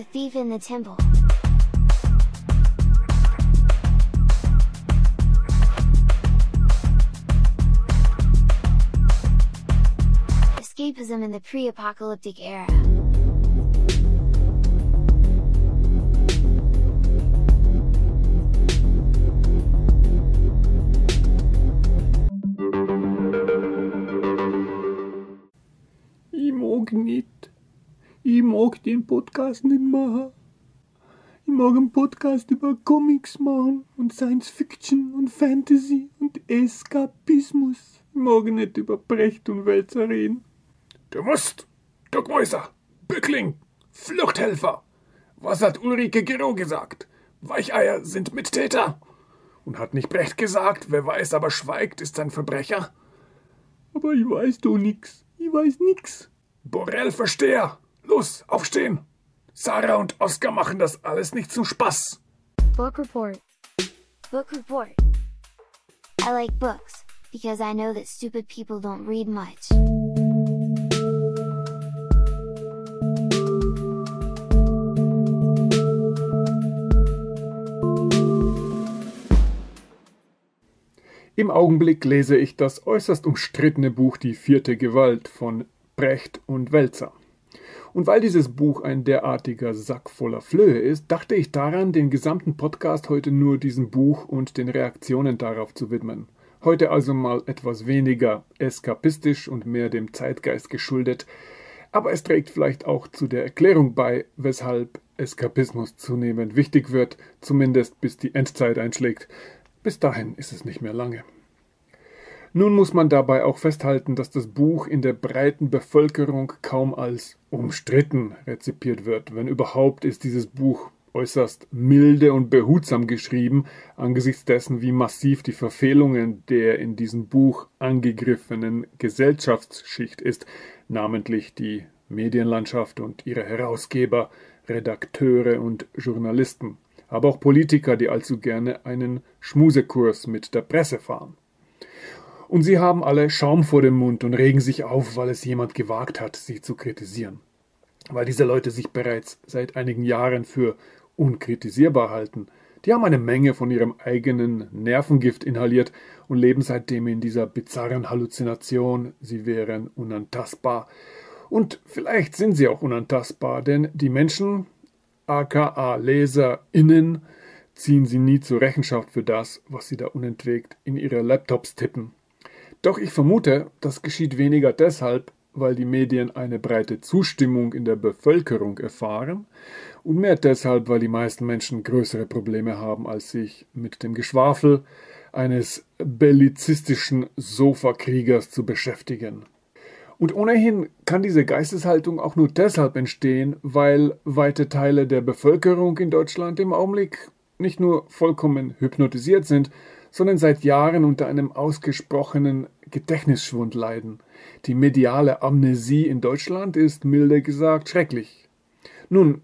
The Thief in the Temple. Escapism in the pre-apocalyptic era. Ich mag den Podcast nicht machen. Ich mag einen Podcast über Comics machen und Science Fiction und Fantasy und Eskapismus. Ich mag nicht über Brecht und Wälzer reden. Du musst! Duckmäuser! Bückling! Fluchthelfer! Was hat Ulrike Gero gesagt? Weicheier sind Mittäter! Und hat nicht Brecht gesagt, wer weiß, aber schweigt, ist ein Verbrecher? Aber ich weiß doch nix. Ich weiß nix. Borrell-Versteher! Los, aufstehen! Sarah und Oskar machen das alles nicht zum Spaß. Book Report. Book Report. I like books, because I know that stupid people don't read much. Im Augenblick lese ich das äußerst umstrittene Buch Die vierte Gewalt von Brecht und Wälzer. Und weil dieses Buch ein derartiger Sack voller Flöhe ist, dachte ich daran, den gesamten Podcast heute nur diesem Buch und den Reaktionen darauf zu widmen. Heute also mal etwas weniger eskapistisch und mehr dem Zeitgeist geschuldet, aber es trägt vielleicht auch zu der Erklärung bei, weshalb Eskapismus zunehmend wichtig wird, zumindest bis die Endzeit einschlägt. Bis dahin ist es nicht mehr lange. Nun muss man dabei auch festhalten, dass das Buch in der breiten Bevölkerung kaum als umstritten rezipiert wird. Wenn überhaupt ist dieses Buch äußerst milde und behutsam geschrieben, angesichts dessen, wie massiv die Verfehlungen der in diesem Buch angegriffenen Gesellschaftsschicht ist, namentlich die Medienlandschaft und ihre Herausgeber, Redakteure und Journalisten aber auch Politiker, die allzu gerne einen Schmusekurs mit der Presse fahren. Und sie haben alle Schaum vor dem Mund und regen sich auf, weil es jemand gewagt hat, sie zu kritisieren. Weil diese Leute sich bereits seit einigen Jahren für unkritisierbar halten. Die haben eine Menge von ihrem eigenen Nervengift inhaliert und leben seitdem in dieser bizarren Halluzination, sie wären unantastbar. Und vielleicht sind sie auch unantastbar, denn die Menschen, aka LeserInnen, ziehen sie nie zur Rechenschaft für das, was sie da unentwegt in ihre Laptops tippen. Doch ich vermute, das geschieht weniger deshalb, weil die Medien eine breite Zustimmung in der Bevölkerung erfahren und mehr deshalb, weil die meisten Menschen größere Probleme haben, als sich mit dem Geschwafel eines bellizistischen Sofakriegers zu beschäftigen. Und ohnehin kann diese Geisteshaltung auch nur deshalb entstehen, weil weite Teile der Bevölkerung in Deutschland im Augenblick nicht nur vollkommen hypnotisiert sind, sondern seit Jahren unter einem ausgesprochenen Gedächtnisschwund leiden. Die mediale Amnesie in Deutschland ist milde gesagt schrecklich. Nun,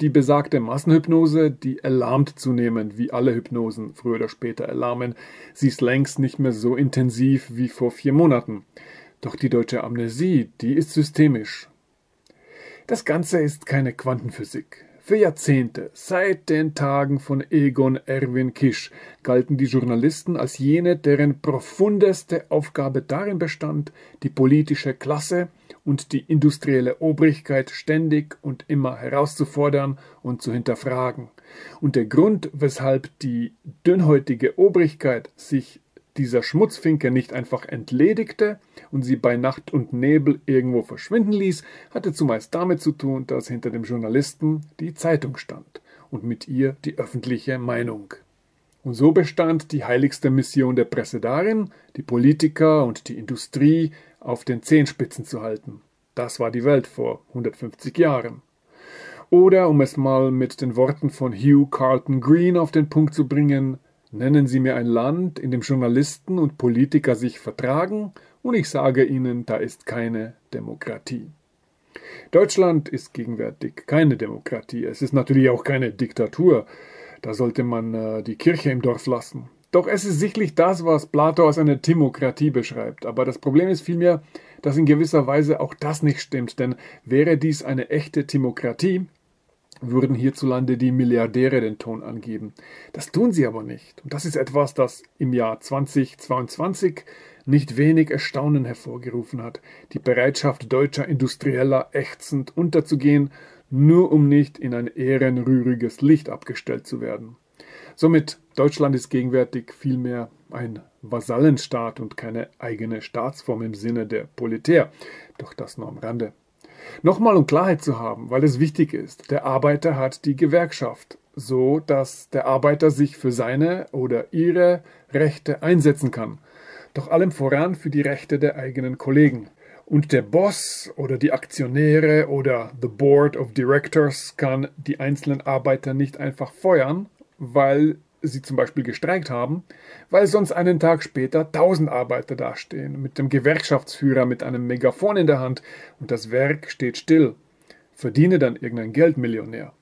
die besagte Massenhypnose, die erlahmt zunehmend, wie alle Hypnosen früher oder später erlahmen. Sie ist längst nicht mehr so intensiv wie vor vier Monaten. Doch die deutsche Amnesie, die ist systemisch. Das Ganze ist keine Quantenphysik. Für Jahrzehnte, seit den Tagen von Egon Erwin Kisch, galten die Journalisten als jene, deren profundeste Aufgabe darin bestand, die politische Klasse und die industrielle Obrigkeit ständig und immer herauszufordern und zu hinterfragen. Und der Grund, weshalb die dünnhäutige Obrigkeit sich dieser Schmutzfinke nicht einfach entledigte und sie bei Nacht und Nebel irgendwo verschwinden ließ, hatte zumeist damit zu tun, dass hinter dem Journalisten die Zeitung stand und mit ihr die öffentliche Meinung. Und so bestand die heiligste Mission der Presse darin, die Politiker und die Industrie auf den Zehenspitzen zu halten. Das war die Welt vor 150 Jahren. Oder, um es mal mit den Worten von Hugh Carlton Green auf den Punkt zu bringen, Nennen Sie mir ein Land, in dem Journalisten und Politiker sich vertragen, und ich sage Ihnen, da ist keine Demokratie. Deutschland ist gegenwärtig keine Demokratie. Es ist natürlich auch keine Diktatur. Da sollte man äh, die Kirche im Dorf lassen. Doch es ist sicherlich das, was Plato als eine Timokratie beschreibt. Aber das Problem ist vielmehr, dass in gewisser Weise auch das nicht stimmt. Denn wäre dies eine echte Timokratie, würden hierzulande die Milliardäre den Ton angeben. Das tun sie aber nicht. Und das ist etwas, das im Jahr 2022 nicht wenig Erstaunen hervorgerufen hat. Die Bereitschaft deutscher Industrieller ächzend unterzugehen, nur um nicht in ein ehrenrühriges Licht abgestellt zu werden. Somit Deutschland ist gegenwärtig vielmehr ein Vasallenstaat und keine eigene Staatsform im Sinne der Politär. Doch das nur am Rande. Nochmal um Klarheit zu haben, weil es wichtig ist, der Arbeiter hat die Gewerkschaft, so dass der Arbeiter sich für seine oder ihre Rechte einsetzen kann, doch allem voran für die Rechte der eigenen Kollegen. Und der Boss oder die Aktionäre oder the Board of Directors kann die einzelnen Arbeiter nicht einfach feuern, weil sie zum Beispiel gestreikt haben, weil sonst einen Tag später tausend Arbeiter dastehen, mit dem Gewerkschaftsführer mit einem Megafon in der Hand und das Werk steht still. Verdiene dann irgendein Geldmillionär.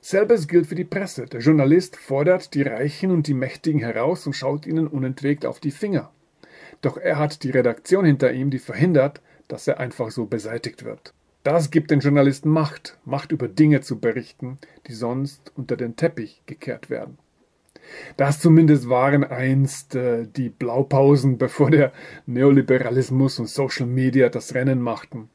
Selbes gilt für die Presse. Der Journalist fordert die Reichen und die Mächtigen heraus und schaut ihnen unentwegt auf die Finger. Doch er hat die Redaktion hinter ihm, die verhindert, dass er einfach so beseitigt wird. Das gibt den Journalisten Macht, Macht über Dinge zu berichten, die sonst unter den Teppich gekehrt werden. Das zumindest waren einst äh, die Blaupausen, bevor der Neoliberalismus und Social Media das Rennen machten.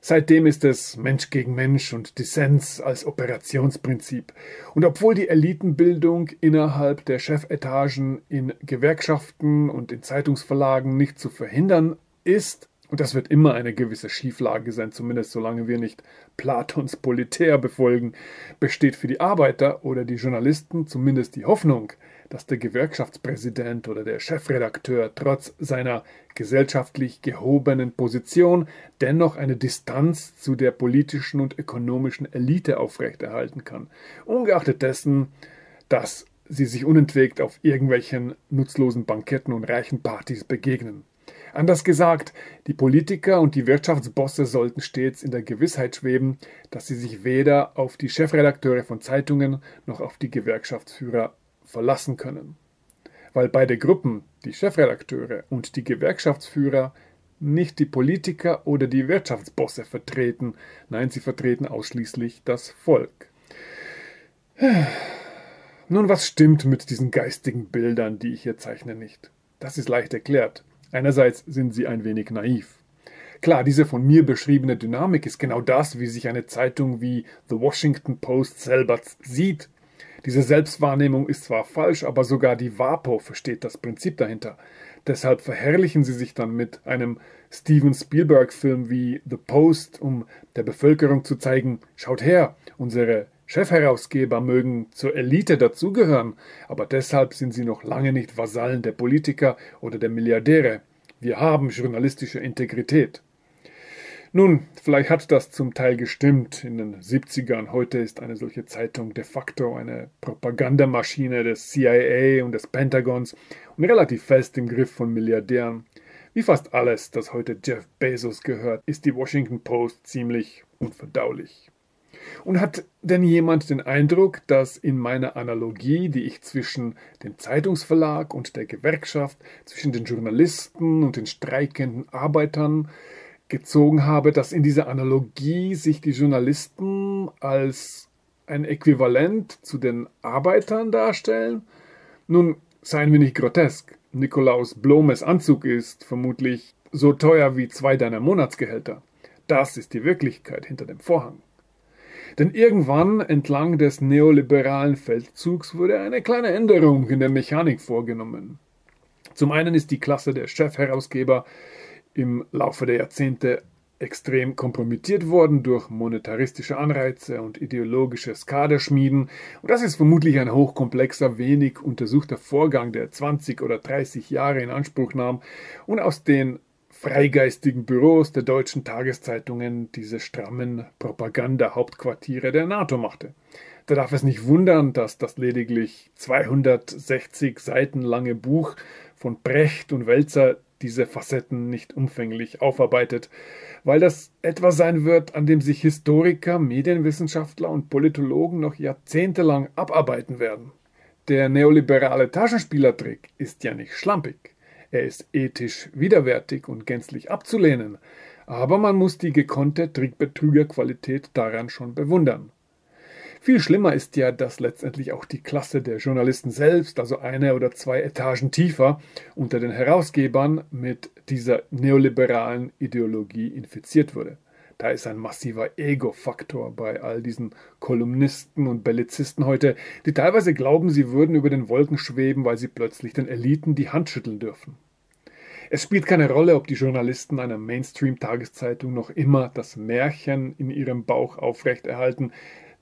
Seitdem ist es Mensch gegen Mensch und Dissens als Operationsprinzip. Und obwohl die Elitenbildung innerhalb der Chefetagen in Gewerkschaften und in Zeitungsverlagen nicht zu verhindern ist, und das wird immer eine gewisse Schieflage sein, zumindest solange wir nicht Platons Politär befolgen, besteht für die Arbeiter oder die Journalisten zumindest die Hoffnung, dass der Gewerkschaftspräsident oder der Chefredakteur trotz seiner gesellschaftlich gehobenen Position dennoch eine Distanz zu der politischen und ökonomischen Elite aufrechterhalten kann, ungeachtet dessen, dass sie sich unentwegt auf irgendwelchen nutzlosen Banketten und reichen Partys begegnen. Anders gesagt, die Politiker und die Wirtschaftsbosse sollten stets in der Gewissheit schweben, dass sie sich weder auf die Chefredakteure von Zeitungen noch auf die Gewerkschaftsführer verlassen können. Weil beide Gruppen, die Chefredakteure und die Gewerkschaftsführer, nicht die Politiker oder die Wirtschaftsbosse vertreten, nein, sie vertreten ausschließlich das Volk. Nun, was stimmt mit diesen geistigen Bildern, die ich hier zeichne, nicht? Das ist leicht erklärt. Einerseits sind sie ein wenig naiv. Klar, diese von mir beschriebene Dynamik ist genau das, wie sich eine Zeitung wie The Washington Post selber sieht. Diese Selbstwahrnehmung ist zwar falsch, aber sogar die WAPO versteht das Prinzip dahinter. Deshalb verherrlichen sie sich dann mit einem Steven Spielberg-Film wie The Post, um der Bevölkerung zu zeigen, schaut her, unsere Chefherausgeber mögen zur Elite dazugehören, aber deshalb sind sie noch lange nicht Vasallen der Politiker oder der Milliardäre. Wir haben journalistische Integrität. Nun, vielleicht hat das zum Teil gestimmt in den 70ern. Heute ist eine solche Zeitung de facto eine Propagandamaschine des CIA und des Pentagons und relativ fest im Griff von Milliardären. Wie fast alles, das heute Jeff Bezos gehört, ist die Washington Post ziemlich unverdaulich. Und hat denn jemand den Eindruck, dass in meiner Analogie, die ich zwischen dem Zeitungsverlag und der Gewerkschaft, zwischen den Journalisten und den streikenden Arbeitern gezogen habe, dass in dieser Analogie sich die Journalisten als ein Äquivalent zu den Arbeitern darstellen? Nun, seien wir nicht grotesk. Nikolaus Blomes Anzug ist vermutlich so teuer wie zwei deiner Monatsgehälter. Das ist die Wirklichkeit hinter dem Vorhang. Denn irgendwann entlang des neoliberalen Feldzugs wurde eine kleine Änderung in der Mechanik vorgenommen. Zum einen ist die Klasse der Chefherausgeber im Laufe der Jahrzehnte extrem kompromittiert worden durch monetaristische Anreize und ideologisches Kaderschmieden. Und das ist vermutlich ein hochkomplexer, wenig untersuchter Vorgang, der 20 oder 30 Jahre in Anspruch nahm und aus den freigeistigen Büros der deutschen Tageszeitungen diese strammen Propagandahauptquartiere der NATO machte. Da darf es nicht wundern, dass das lediglich 260 Seiten lange Buch von Brecht und Welzer diese Facetten nicht umfänglich aufarbeitet, weil das etwas sein wird, an dem sich Historiker, Medienwissenschaftler und Politologen noch jahrzehntelang abarbeiten werden. Der neoliberale Taschenspielertrick ist ja nicht schlampig. Er ist ethisch widerwärtig und gänzlich abzulehnen, aber man muss die gekonnte Trickbetrügerqualität daran schon bewundern. Viel schlimmer ist ja, dass letztendlich auch die Klasse der Journalisten selbst, also eine oder zwei Etagen tiefer, unter den Herausgebern mit dieser neoliberalen Ideologie infiziert wurde. Da ist ein massiver Ego-Faktor bei all diesen Kolumnisten und Bellizisten heute, die teilweise glauben, sie würden über den Wolken schweben, weil sie plötzlich den Eliten die Hand schütteln dürfen. Es spielt keine Rolle, ob die Journalisten einer Mainstream-Tageszeitung noch immer das Märchen in ihrem Bauch aufrechterhalten,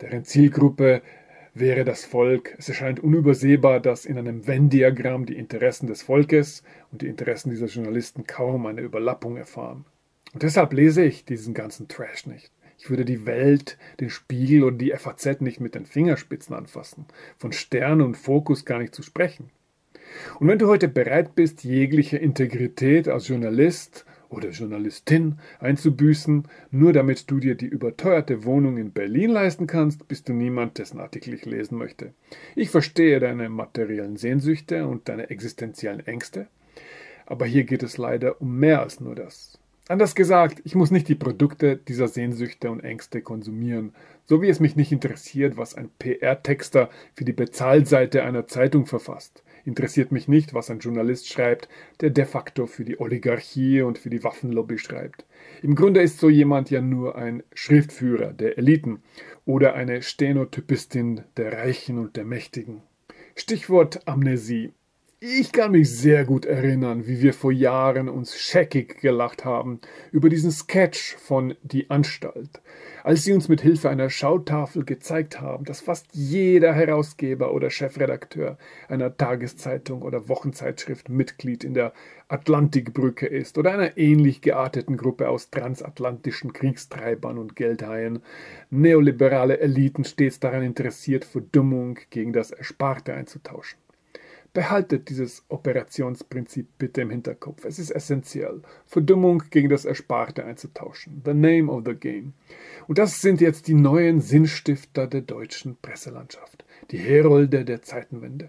deren Zielgruppe wäre das Volk. Es erscheint unübersehbar, dass in einem Venn-Diagramm die Interessen des Volkes und die Interessen dieser Journalisten kaum eine Überlappung erfahren. Und deshalb lese ich diesen ganzen Trash nicht. Ich würde die Welt, den Spiegel und die FAZ nicht mit den Fingerspitzen anfassen, von Stern und Fokus gar nicht zu sprechen. Und wenn du heute bereit bist, jegliche Integrität als Journalist oder Journalistin einzubüßen, nur damit du dir die überteuerte Wohnung in Berlin leisten kannst, bist du niemand, dessen Artikel ich lesen möchte. Ich verstehe deine materiellen Sehnsüchte und deine existenziellen Ängste, aber hier geht es leider um mehr als nur das. Anders gesagt, ich muss nicht die Produkte dieser Sehnsüchte und Ängste konsumieren, so wie es mich nicht interessiert, was ein PR-Texter für die Bezahlseite einer Zeitung verfasst. Interessiert mich nicht, was ein Journalist schreibt, der de facto für die Oligarchie und für die Waffenlobby schreibt. Im Grunde ist so jemand ja nur ein Schriftführer der Eliten oder eine Stenotypistin der Reichen und der Mächtigen. Stichwort Amnesie. Ich kann mich sehr gut erinnern, wie wir vor Jahren uns scheckig gelacht haben über diesen Sketch von Die Anstalt, als sie uns mit Hilfe einer Schautafel gezeigt haben, dass fast jeder Herausgeber oder Chefredakteur einer Tageszeitung oder Wochenzeitschrift Mitglied in der Atlantikbrücke ist oder einer ähnlich gearteten Gruppe aus transatlantischen Kriegstreibern und Geldhaien, neoliberale Eliten stets daran interessiert, Verdummung gegen das Ersparte einzutauschen. Behaltet dieses Operationsprinzip bitte im Hinterkopf. Es ist essentiell, Verdummung gegen das Ersparte einzutauschen. The name of the game. Und das sind jetzt die neuen Sinnstifter der deutschen Presselandschaft, die Herolde der Zeitenwende.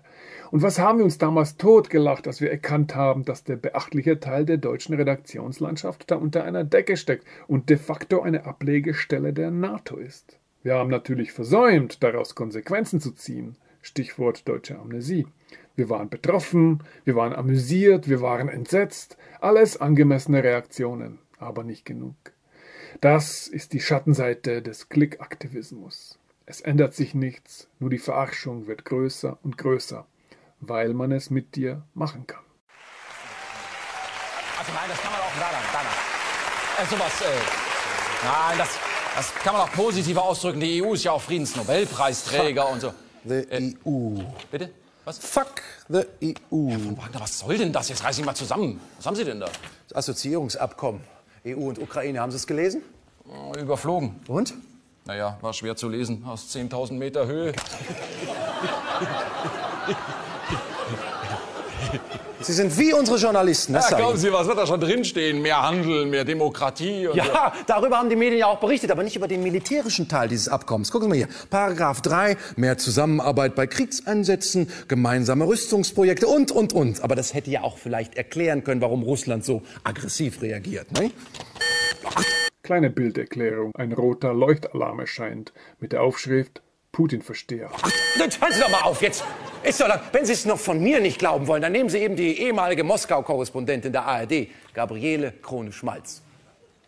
Und was haben wir uns damals totgelacht, als wir erkannt haben, dass der beachtliche Teil der deutschen Redaktionslandschaft da unter einer Decke steckt und de facto eine Ablegestelle der NATO ist. Wir haben natürlich versäumt, daraus Konsequenzen zu ziehen. Stichwort deutsche Amnesie. Wir waren betroffen, wir waren amüsiert, wir waren entsetzt, alles angemessene Reaktionen, aber nicht genug. Das ist die Schattenseite des Klickaktivismus. Es ändert sich nichts, nur die Verarschung wird größer und größer, weil man es mit dir machen kann. Also nein, das kann man auch danach, danach. Äh, sowas, äh, nein, das, das kann man auch positiver ausdrücken. Die EU ist ja auch Friedensnobelpreisträger und so. The Äh, EU. Bitte? Was? Fuck the EU. Wagner, was soll denn das? Jetzt reiß ich mal zusammen. Was haben Sie denn da? Das Assoziierungsabkommen. EU und Ukraine, haben Sie es gelesen? Oh, überflogen. Und? Naja, war schwer zu lesen. Aus 10.000 Meter Höhe. Sie sind wie unsere Journalisten, das Ja, glauben Sie, was wird da schon drinstehen? Mehr Handel, mehr Demokratie und so. Ja, darüber haben die Medien ja auch berichtet, aber nicht über den militärischen Teil dieses Abkommens. Gucken Sie mal hier. Paragraph 3, mehr Zusammenarbeit bei Kriegseinsätzen, gemeinsame Rüstungsprojekte und, und, und. Aber das hätte ja auch vielleicht erklären können, warum Russland so aggressiv reagiert, ne? Kleine Bilderklärung. Ein roter Leuchtalarm erscheint mit der Aufschrift Putin-Versteher. Jetzt hören Sie doch mal auf, jetzt. Ist doch lang. Wenn Sie es noch von mir nicht glauben wollen, dann nehmen Sie eben die ehemalige Moskau-Korrespondentin der ARD, Gabriele Krone-Schmalz.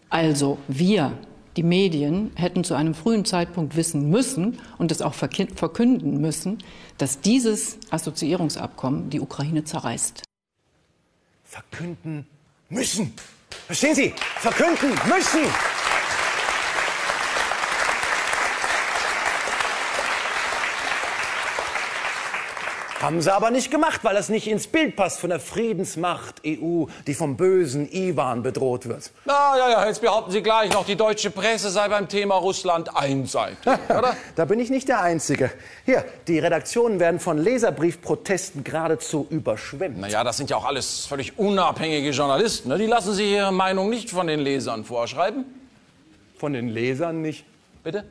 Also wir, die Medien, hätten zu einem frühen Zeitpunkt wissen müssen und es auch verkünden müssen, dass dieses Assoziierungsabkommen die Ukraine zerreißt. Verkünden müssen. Verstehen Sie? Verkünden müssen. Haben sie aber nicht gemacht, weil das nicht ins Bild passt von der Friedensmacht EU, die vom bösen Iwan bedroht wird. Na, ja, ja, jetzt behaupten Sie gleich noch, die deutsche Presse sei beim Thema Russland einseitig, oder? Da bin ich nicht der Einzige. Hier, die Redaktionen werden von Leserbriefprotesten geradezu überschwemmt. Naja, das sind ja auch alles völlig unabhängige Journalisten. Ne? Die lassen sich ihre Meinung nicht von den Lesern vorschreiben. Von den Lesern nicht. Bitte?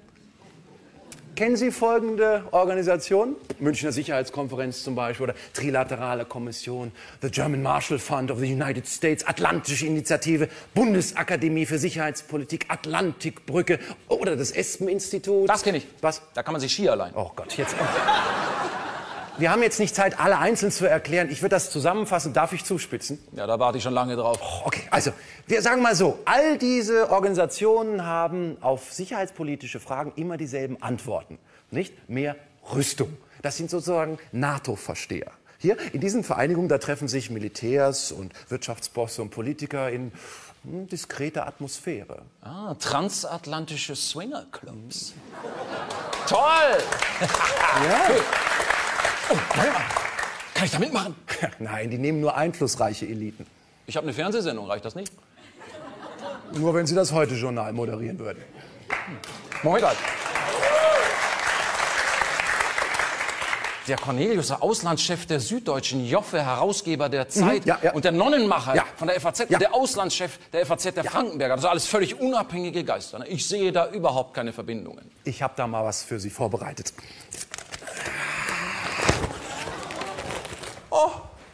Kennen Sie folgende Organisationen? Münchner Sicherheitskonferenz zum Beispiel oder Trilaterale Kommission, the German Marshall Fund of the United States, Atlantische Initiative, Bundesakademie für Sicherheitspolitik, Atlantikbrücke oder das Espen-Institut. Das kenne ich. Was? Da kann man sich Ski allein. Oh Gott, jetzt. Wir haben jetzt nicht Zeit, alle einzeln zu erklären. Ich würde das zusammenfassen. Darf ich zuspitzen? Ja, da warte ich schon lange drauf. Okay, also wir sagen mal so, all diese Organisationen haben auf sicherheitspolitische Fragen immer dieselben Antworten. Nicht mehr Rüstung. Das sind sozusagen NATO-Versteher. Hier in diesen Vereinigungen, da treffen sich Militärs und Wirtschaftsbosse und Politiker in hm, diskreter Atmosphäre. Ah, transatlantische Swingerclubs. Toll! Ja. Oh, mal. Kann ich da mitmachen? Nein, die nehmen nur einflussreiche Eliten. Ich habe eine Fernsehsendung, reicht das nicht? Nur wenn sie das Heute-Journal moderieren würden. Halt. Der Cornelius, der Auslandschef der Süddeutschen, Joffe, Herausgeber der Zeit ja, ja. und der Nonnenmacher Ja. von der FAZ, der Auslandschef der FAZ der Frankenberger. Das sind alles völlig unabhängige Geister. ne? Ich sehe da überhaupt keine Verbindungen. Ich habe da mal was für Sie vorbereitet. Oh,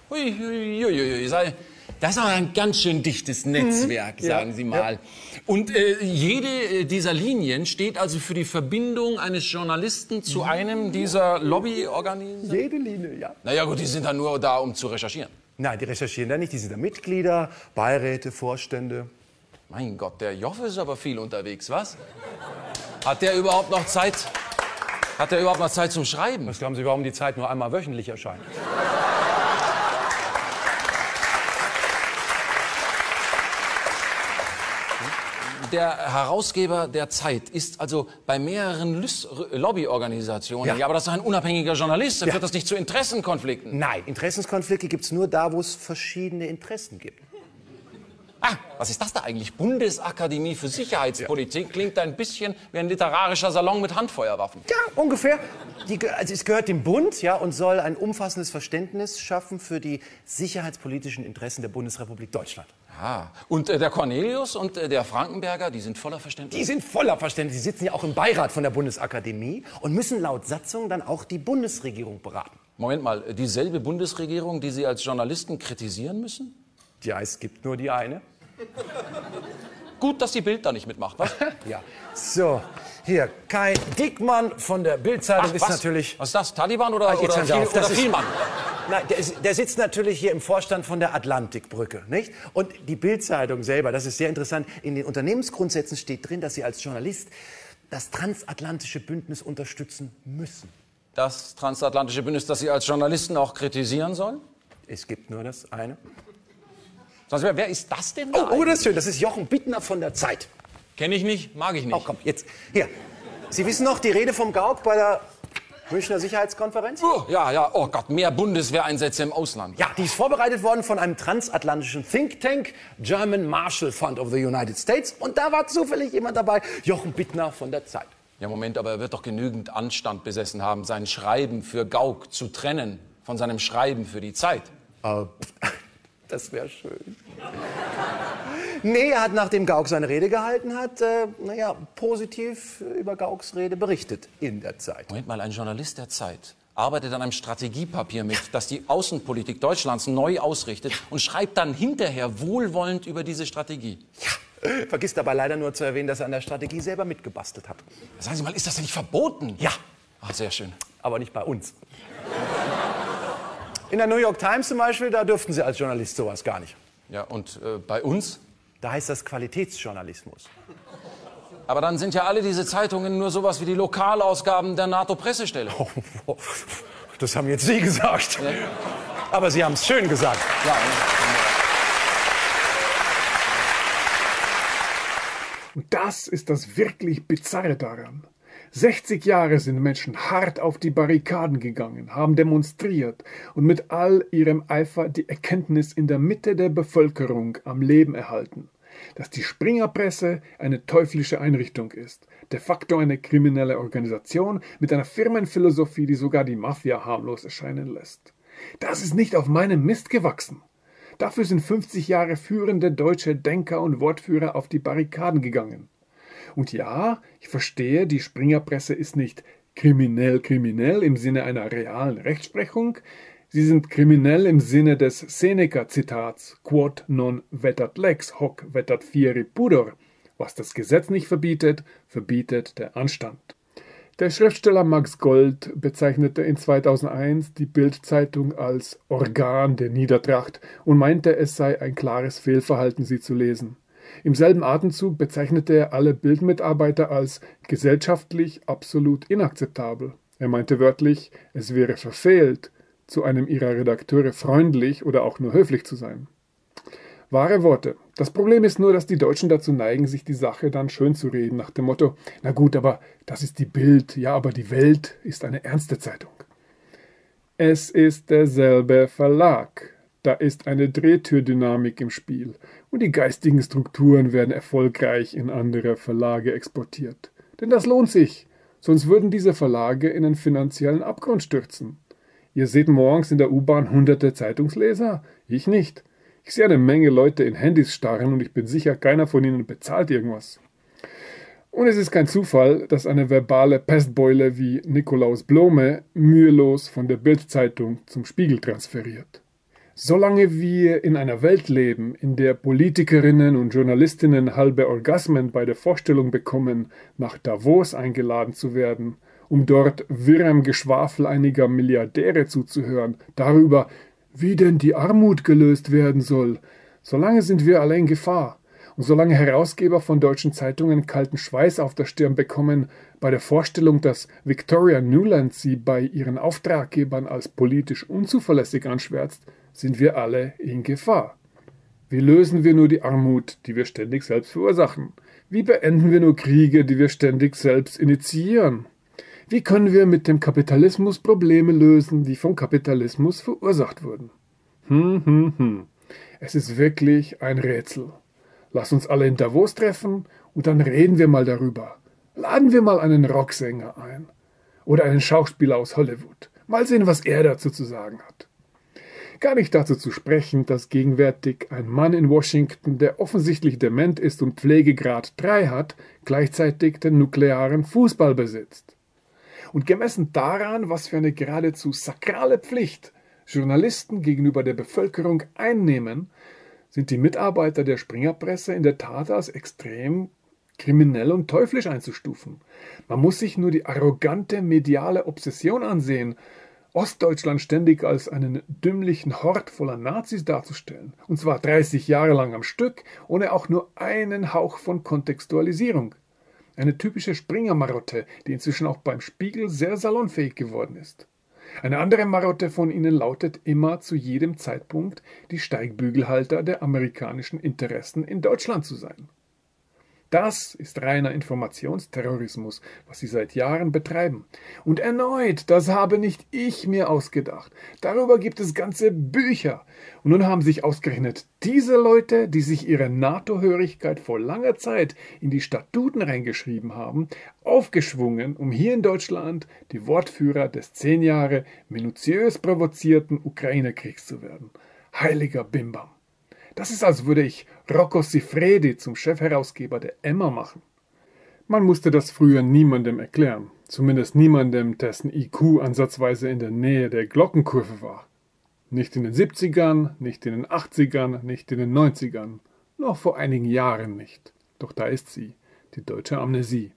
hui, hui, hui, hui. Das ist aber ein ganz schön dichtes Netzwerk, sagen Sie mal. Und äh, jede äh, dieser Linien steht also für die Verbindung eines Journalisten zu einem dieser Lobbyorganisationen? Jede Linie, ja. Naja gut, die sind dann nur da, um zu recherchieren. Nein, die recherchieren da nicht. Die sind da Mitglieder, Beiräte, Vorstände. Mein Gott, der Joffe ist aber viel unterwegs, was? Hat der überhaupt noch Zeit? Hat der überhaupt noch Zeit zum Schreiben? Was glauben Sie, warum die Zeit nur einmal wöchentlich erscheint? Der Herausgeber der Zeit ist also bei mehreren Lys- Lobbyorganisationen. Ja. Ja. aber das ist ein unabhängiger Journalist. Dann Ja. führt das nicht zu Interessenkonflikten. Nein, Interessenskonflikte gibt es nur da, wo es verschiedene Interessen gibt. Ah, was ist das da eigentlich? Bundesakademie für Sicherheitspolitik klingt ein bisschen wie ein literarischer Salon mit Handfeuerwaffen. Ja, ungefähr. Die, also es gehört dem Bund ja, und soll ein umfassendes Verständnis schaffen für die sicherheitspolitischen Interessen der Bundesrepublik Deutschland. Ah, und äh, der Cornelius und äh, der Frankenberger, die sind voller Verständnis. Die sind voller Verständnis. Die sitzen ja auch im Beirat von der Bundesakademie und müssen laut Satzung dann auch die Bundesregierung beraten. Moment mal, äh, dieselbe Bundesregierung, die Sie als Journalisten kritisieren müssen? Ja, es gibt nur die eine. Gut, dass die Bild da nicht mitmacht, was? Ja. So, hier, Kai Dickmann von der Bildzeitung ist was? natürlich. Was ist das? Taliban oder, Ah, jetzt oder, viel, auf, das oder Vielmann? Nein, der, ist, der sitzt natürlich hier im Vorstand von der Atlantikbrücke, nicht? Und die Bildzeitung selber, das ist sehr interessant. In den Unternehmensgrundsätzen steht drin, dass Sie als Journalist das transatlantische Bündnis unterstützen müssen. Das transatlantische Bündnis, das Sie als Journalisten auch kritisieren sollen? Es gibt nur das eine. Mal, wer ist das denn Oh, da? oh, das ist schön. Das ist Jochen Bittner von der Zeit. Kenne ich nicht, mag ich nicht. Oh, komm, jetzt. Hier. Sie wissen noch die Rede vom Gauck bei der Münchner Sicherheitskonferenz? Oh, ja, ja, oh Gott, mehr Bundeswehreinsätze im Ausland. Ja, die ist vorbereitet worden von einem transatlantischen Think Tank, German Marshall Fund of the United States. Und da war zufällig jemand dabei, Jochen Bittner von der Zeit. Ja, Moment, aber er wird doch genügend Anstand besessen haben, sein Schreiben für Gauck zu trennen von seinem Schreiben für die Zeit. Äh, das wäre schön. Nee, er hat, nachdem Gauck seine Rede gehalten hat, äh, naja, positiv über Gaucks Rede berichtet in der Zeit. Moment mal, ein Journalist der Zeit arbeitet an einem Strategiepapier mit, das die Außenpolitik Deutschlands neu ausrichtet und schreibt dann hinterher wohlwollend über diese Strategie. Ja, vergisst dabei leider nur zu erwähnen, dass er an der Strategie selber mitgebastelt hat. Sagen Sie mal, ist das denn nicht verboten? Ja, Ach, sehr schön. aber nicht bei uns. In der New York Times zum Beispiel, da dürften Sie als Journalist sowas gar nicht. Ja, und äh, bei uns? Da heißt das Qualitätsjournalismus. Aber dann sind ja alle diese Zeitungen nur sowas wie die Lokalausgaben der NATO-Pressestelle. Das haben jetzt Sie gesagt. Aber Sie haben es schön gesagt. Ja, Und das ist das wirklich Bizarre daran. 60 Jahre sind Menschen hart auf die Barrikaden gegangen, haben demonstriert und mit all ihrem Eifer die Erkenntnis in der Mitte der Bevölkerung am Leben erhalten, dass die Springerpresse eine teuflische Einrichtung ist, de facto eine kriminelle Organisation mit einer Firmenphilosophie, die sogar die Mafia harmlos erscheinen lässt. Das ist nicht auf meinem Mist gewachsen. Dafür sind 50 Jahre führende deutsche Denker und Wortführer auf die Barrikaden gegangen. Und ja, ich verstehe, die Springerpresse ist nicht kriminell kriminell im Sinne einer realen Rechtsprechung, sie sind kriminell im Sinne des Seneca-Zitats Quod non vetat lex, hoc vetat fieri pudor. Was das Gesetz nicht verbietet, verbietet der Anstand. Der Schriftsteller Max Gold bezeichnete in 2001 die Bild-Zeitung als Organ der Niedertracht und meinte, es sei ein klares Fehlverhalten, sie zu lesen. Im selben Atemzug bezeichnete er alle Bildmitarbeiter als gesellschaftlich absolut inakzeptabel. Er meinte wörtlich, es wäre verfehlt, zu einem ihrer Redakteure freundlich oder auch nur höflich zu sein. Wahre Worte. Das Problem ist nur, dass die Deutschen dazu neigen, sich die Sache dann schön zu reden, nach dem Motto, na gut, aber das ist die Bild, ja, aber die Welt ist eine ernste Zeitung. Es ist derselbe Verlag. Da ist eine Drehtürdynamik im Spiel und die geistigen Strukturen werden erfolgreich in andere Verlage exportiert. Denn das lohnt sich, sonst würden diese Verlage in einen finanziellen Abgrund stürzen. Ihr seht morgens in der U-Bahn hunderte Zeitungsleser? Ich nicht. Ich sehe eine Menge Leute in Handys starren und ich bin sicher, keiner von ihnen bezahlt irgendwas. Und es ist kein Zufall, dass eine verbale Pestbeule wie Nikolaus Blome mühelos von der Bildzeitung zum Spiegel transferiert. Solange wir in einer Welt leben, in der Politikerinnen und Journalistinnen halbe Orgasmen bei der Vorstellung bekommen, nach Davos eingeladen zu werden, um dort wirrem Geschwafel einiger Milliardäre zuzuhören, darüber, wie denn die Armut gelöst werden soll. Solange sind wir alle in Gefahr. Und solange Herausgeber von deutschen Zeitungen kalten Schweiß auf der Stirn bekommen bei der Vorstellung, dass Victoria Newland sie bei ihren Auftraggebern als politisch unzuverlässig anschwärzt, sind wir alle in Gefahr. Wie lösen wir nur die Armut, die wir ständig selbst verursachen? Wie beenden wir nur Kriege, die wir ständig selbst initiieren? Wie können wir mit dem Kapitalismus Probleme lösen, die vom Kapitalismus verursacht wurden? Hm, hm, hm. Es ist wirklich ein Rätsel. Lass uns alle in Davos treffen und dann reden wir mal darüber. Laden wir mal einen Rocksänger ein. Oder einen Schauspieler aus Hollywood. Mal sehen, was er dazu zu sagen hat. Gar nicht dazu zu sprechen, dass gegenwärtig ein Mann in Washington, der offensichtlich dement ist und Pflegegrad 3 hat, gleichzeitig den nuklearen Fußball besitzt. Und gemessen daran, was für eine geradezu sakrale Pflicht Journalisten gegenüber der Bevölkerung einnehmen, sind die Mitarbeiter der Springerpresse in der Tat als extrem kriminell und teuflisch einzustufen. Man muss sich nur die arrogante mediale Obsession ansehen, Ostdeutschland ständig als einen dümmlichen Hort voller Nazis darzustellen, und zwar 30 Jahre lang am Stück, ohne auch nur einen Hauch von Kontextualisierung. Eine typische Springer-Marotte, die inzwischen auch beim Spiegel sehr salonfähig geworden ist. Eine andere Marotte von ihnen lautet immer zu jedem Zeitpunkt, die Steigbügelhalter der amerikanischen Interessen in Deutschland zu sein. Das ist reiner Informationsterrorismus, was sie seit Jahren betreiben. Und erneut, das habe nicht ich mir ausgedacht. Darüber gibt es ganze Bücher. Und nun haben sich ausgerechnet diese Leute, die sich ihre NATO-Hörigkeit vor langer Zeit in die Statuten reingeschrieben haben, aufgeschwungen, um hier in Deutschland die Wortführer des zehn Jahre minutiös provozierten Ukraine-Kriegs zu werden. Heiliger Bimbam. Das ist, als würde ich Rocco Siffredi zum Chefherausgeber der Emma machen. Man musste das früher niemandem erklären, zumindest niemandem, dessen IQ ansatzweise in der Nähe der Glockenkurve war. Nicht in den 70ern, nicht in den 80ern, nicht in den 90ern, noch vor einigen Jahren nicht. Doch da ist sie, die deutsche Amnesie.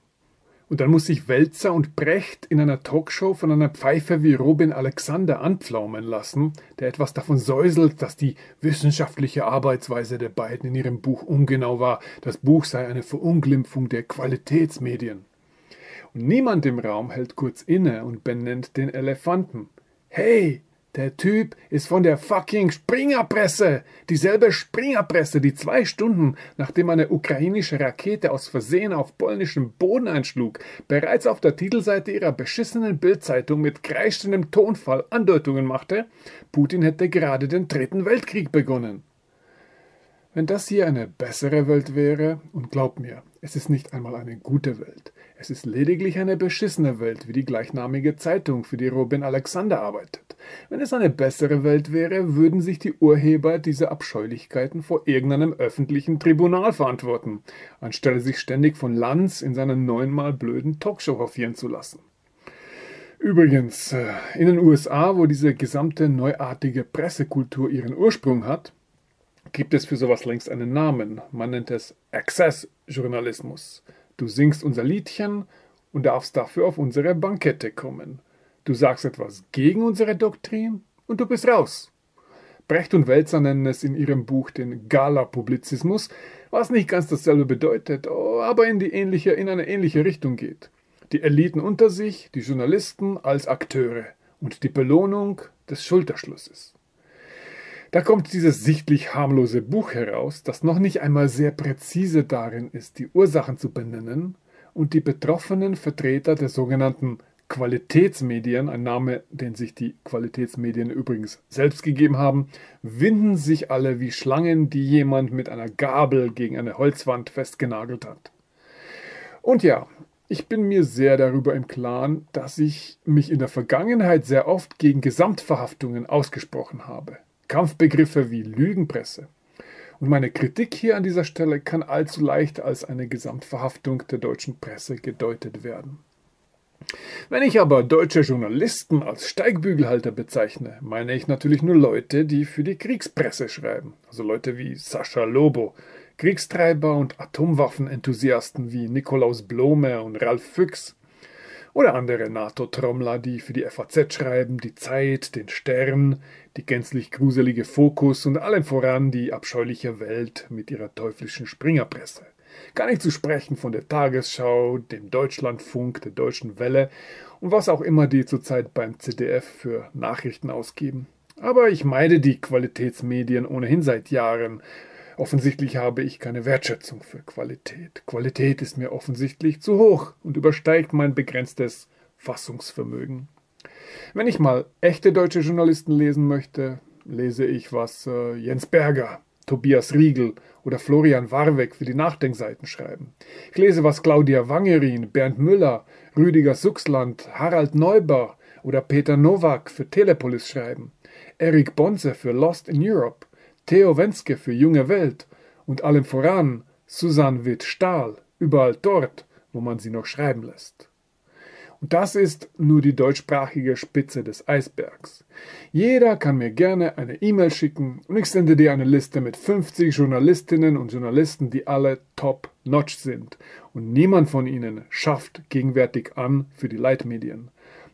Und dann muss sich Welzer und Brecht in einer Talkshow von einer Pfeife wie Robin Alexander anpflaumen lassen, der etwas davon säuselt, dass die wissenschaftliche Arbeitsweise der beiden in ihrem Buch ungenau war. Das Buch sei eine Verunglimpfung der Qualitätsmedien. Und niemand im Raum hält kurz inne und benennt den Elefanten. Hey, der Typ ist von der fucking Springerpresse. Dieselbe Springerpresse, die zwei Stunden nachdem eine ukrainische Rakete aus Versehen auf polnischem Boden einschlug, bereits auf der Titelseite ihrer beschissenen Bildzeitung mit kreischendem Tonfall Andeutungen machte, Putin hätte gerade den Dritten Weltkrieg begonnen. Wenn das hier eine bessere Welt wäre, und glaub mir, es ist nicht einmal eine gute Welt, es ist lediglich eine beschissene Welt, wie die gleichnamige Zeitung, für die Robin Alexander arbeitet. Wenn es eine bessere Welt wäre, würden sich die Urheber dieser Abscheulichkeiten vor irgendeinem öffentlichen Tribunal verantworten, anstelle sich ständig von Lanz in seiner neunmal blöden Talkshow hofieren zu lassen. Übrigens, äh, in den USA, wo diese gesamte neuartige Pressekultur ihren Ursprung hat, gibt es für sowas längst einen Namen. Man nennt es Access-Journalismus. Du singst unser Liedchen und darfst dafür auf unsere Bankette kommen. Du sagst etwas gegen unsere Doktrin und du bist raus. Brecht und Welzer nennen es in ihrem Buch den Gala-Publizismus, was nicht ganz dasselbe bedeutet, aber in, die ähnliche, in eine ähnliche Richtung geht. Die Eliten unter sich, die Journalisten als Akteure und die Belohnung des Schulterschlusses. Da kommt dieses sichtlich harmlose Buch heraus, das noch nicht einmal sehr präzise darin ist, die Ursachen zu benennen und die betroffenen Vertreter der sogenannten Qualitätsmedien, ein Name, den sich die Qualitätsmedien übrigens selbst gegeben haben, winden sich alle wie Schlangen, die jemand mit einer Gabel gegen eine Holzwand festgenagelt hat. Und ja, ich bin mir sehr darüber im Klaren, dass ich mich in der Vergangenheit sehr oft gegen Gesamtverhaftungen ausgesprochen habe. Kampfbegriffe wie Lügenpresse. Und meine Kritik hier an dieser Stelle kann allzu leicht als eine Gesamtverhaftung der deutschen Presse gedeutet werden. Wenn ich aber deutsche Journalisten als Steigbügelhalter bezeichne, meine ich natürlich nur Leute, die für die Kriegspresse schreiben. Also Leute wie Sascha Lobo, Kriegstreiber und Atomwaffenenthusiasten wie Nikolaus Blome und Ralf Füchs. Oder andere NATO-Trommler, die für die FAZ schreiben, die Zeit, den Stern, die gänzlich gruselige Fokus und allem voran die abscheuliche Welt mit ihrer teuflischen Springerpresse. Gar nicht zu sprechen von der Tagesschau, dem Deutschlandfunk, der Deutschen Welle und was auch immer die zurzeit beim ZDF für Nachrichten ausgeben. Aber ich meide die Qualitätsmedien ohnehin seit Jahren. Offensichtlich habe ich keine Wertschätzung für Qualität. Qualität ist mir offensichtlich zu hoch und übersteigt mein begrenztes Fassungsvermögen. Wenn ich mal echte deutsche Journalisten lesen möchte, lese ich, was äh, Jens Berger, Tobias Riegel oder Florian Warweck für die Nachdenkseiten schreiben. Ich lese, was Claudia Wangerin, Bernd Müller, Rüdiger Suchsland, Harald Neubauer oder Peter Nowak für Telepolis schreiben, Erik Bonze für Lost in Europe, Theo Wenske für Junge Welt und allem voran Susanne Witt-Stahl, überall dort, wo man sie noch schreiben lässt. Und das ist nur die deutschsprachige Spitze des Eisbergs. Jeder kann mir gerne eine E-Mail schicken und ich sende dir eine Liste mit 50 Journalistinnen und Journalisten, die alle top-notch sind. Und niemand von ihnen schafft gegenwärtig an für die Leitmedien.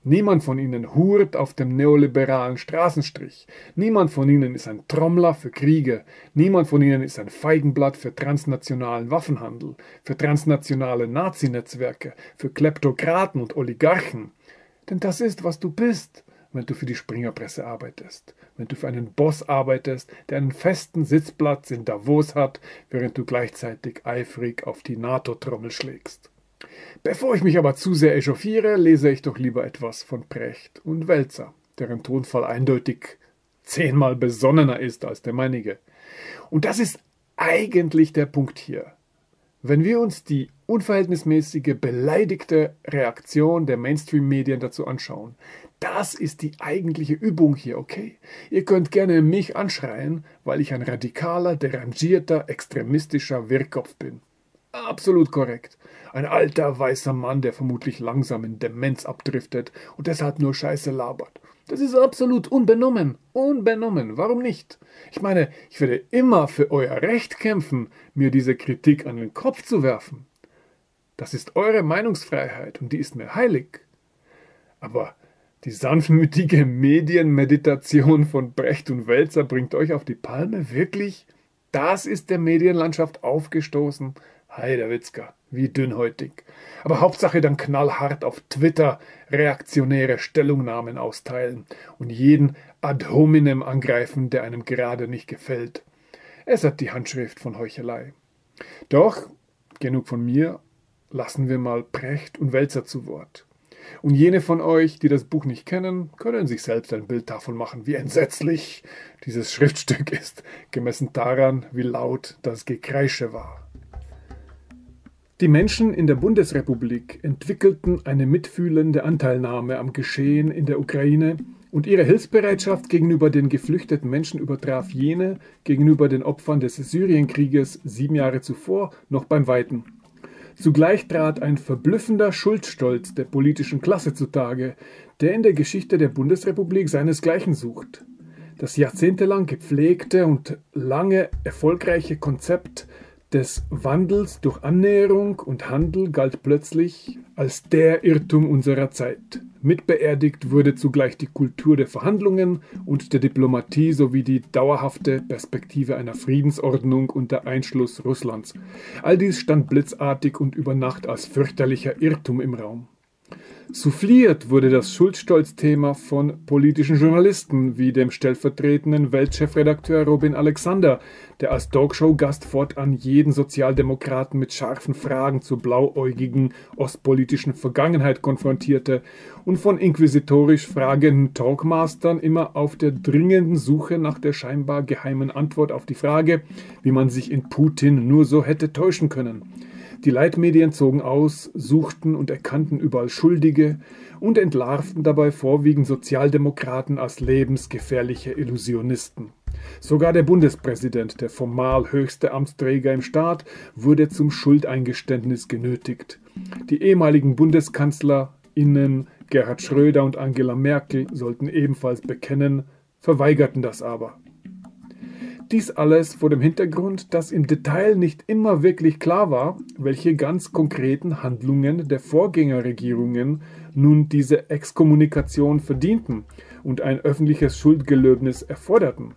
Niemand von ihnen hurt auf dem neoliberalen Straßenstrich. Niemand von ihnen ist ein Trommler für Kriege. Niemand von ihnen ist ein Feigenblatt für transnationalen Waffenhandel, für transnationale Nazi-Netzwerke, für Kleptokraten und Oligarchen. Denn das ist, was du bist, wenn du für die Springerpresse arbeitest, wenn du für einen Boss arbeitest, der einen festen Sitzplatz in Davos hat, während du gleichzeitig eifrig auf die NATO-Trommel schlägst. Bevor ich mich aber zu sehr echauffiere, lese ich doch lieber etwas von Precht und Wälzer, deren Tonfall eindeutig zehnmal besonnener ist als der meinige. Und das ist eigentlich der Punkt hier. Wenn wir uns die unverhältnismäßige, beleidigte Reaktion der Mainstream-Medien dazu anschauen, das ist die eigentliche Übung hier, okay? Ihr könnt gerne mich anschreien, weil ich ein radikaler, derangierter, extremistischer Wirrkopf bin. Absolut korrekt. Ein alter weißer Mann, der vermutlich langsam in Demenz abdriftet und deshalb nur Scheiße labert. Das ist absolut unbenommen. Unbenommen. Warum nicht? Ich meine, ich werde immer für euer Recht kämpfen, mir diese Kritik an den Kopf zu werfen. Das ist eure Meinungsfreiheit und die ist mir heilig. Aber die sanftmütige Medienmeditation von Brecht und Wälzer bringt euch auf die Palme? Wirklich? Das ist der Medienlandschaft aufgestoßen? Heiderwitzka, wie dünnhäutig. Aber Hauptsache dann knallhart auf Twitter reaktionäre Stellungnahmen austeilen und jeden ad hominem angreifen, der einem gerade nicht gefällt. Es hat die Handschrift von Heuchelei. Doch, genug von mir, lassen wir mal Precht und Wälzer zu Wort. Und jene von euch, die das Buch nicht kennen, können sich selbst ein Bild davon machen, wie entsetzlich dieses Schriftstück ist, gemessen daran, wie laut das Gekreische war. Die Menschen in der Bundesrepublik entwickelten eine mitfühlende Anteilnahme am Geschehen in der Ukraine und ihre Hilfsbereitschaft gegenüber den geflüchteten Menschen übertraf jene gegenüber den Opfern des Syrienkrieges sieben Jahre zuvor noch beim Weiten. Zugleich trat ein verblüffender Schuldstolz der politischen Klasse zutage, der in der Geschichte der Bundesrepublik seinesgleichen sucht. Das jahrzehntelang gepflegte und lange erfolgreiche Konzept des Wandels durch Annäherung und Handel galt plötzlich als der Irrtum unserer Zeit. Mitbeerdigt wurde zugleich die Kultur der Verhandlungen und der Diplomatie sowie die dauerhafte Perspektive einer Friedensordnung unter Einschluss Russlands. All dies stand blitzartig und über Nacht als fürchterlicher Irrtum im Raum. Souffliert wurde das Schuldstolz-Thema von politischen Journalisten wie dem stellvertretenden Weltchefredakteur Robin Alexander, der als Talkshow-Gast fortan jeden Sozialdemokraten mit scharfen Fragen zur blauäugigen ostpolitischen Vergangenheit konfrontierte und von inquisitorisch fragenden Talkmastern immer auf der dringenden Suche nach der scheinbar geheimen Antwort auf die Frage, wie man sich in Putin nur so hätte täuschen können. Die Leitmedien zogen aus, suchten und erkannten überall Schuldige und entlarvten dabei vorwiegend Sozialdemokraten als lebensgefährliche Illusionisten. Sogar der Bundespräsident, der formal höchste Amtsträger im Staat, wurde zum Schuldeingeständnis genötigt. Die ehemaligen BundeskanzlerInnen Gerhard Schröder und Angela Merkel sollten ebenfalls bekennen, verweigerten das aber. Dies alles vor dem Hintergrund, dass im Detail nicht immer wirklich klar war, welche ganz konkreten Handlungen der Vorgängerregierungen nun diese Exkommunikation verdienten und ein öffentliches Schuldgelöbnis erforderten.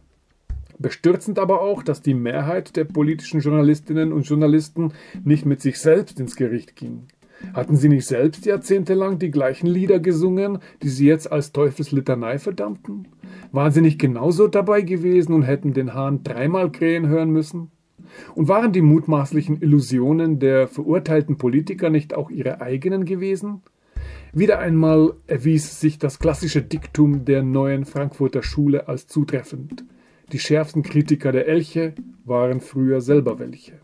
Bestürzend aber auch, dass die Mehrheit der politischen Journalistinnen und Journalisten nicht mit sich selbst ins Gericht ging. Hatten sie nicht selbst jahrzehntelang die gleichen Lieder gesungen, die sie jetzt als Teufelslitanei verdammten? Waren sie nicht genauso dabei gewesen und hätten den Hahn dreimal krähen hören müssen? Und waren die mutmaßlichen Illusionen der verurteilten Politiker nicht auch ihre eigenen gewesen? Wieder einmal erwies sich das klassische Diktum der neuen Frankfurter Schule als zutreffend. Die schärfsten Kritiker der Elche waren früher selber welche.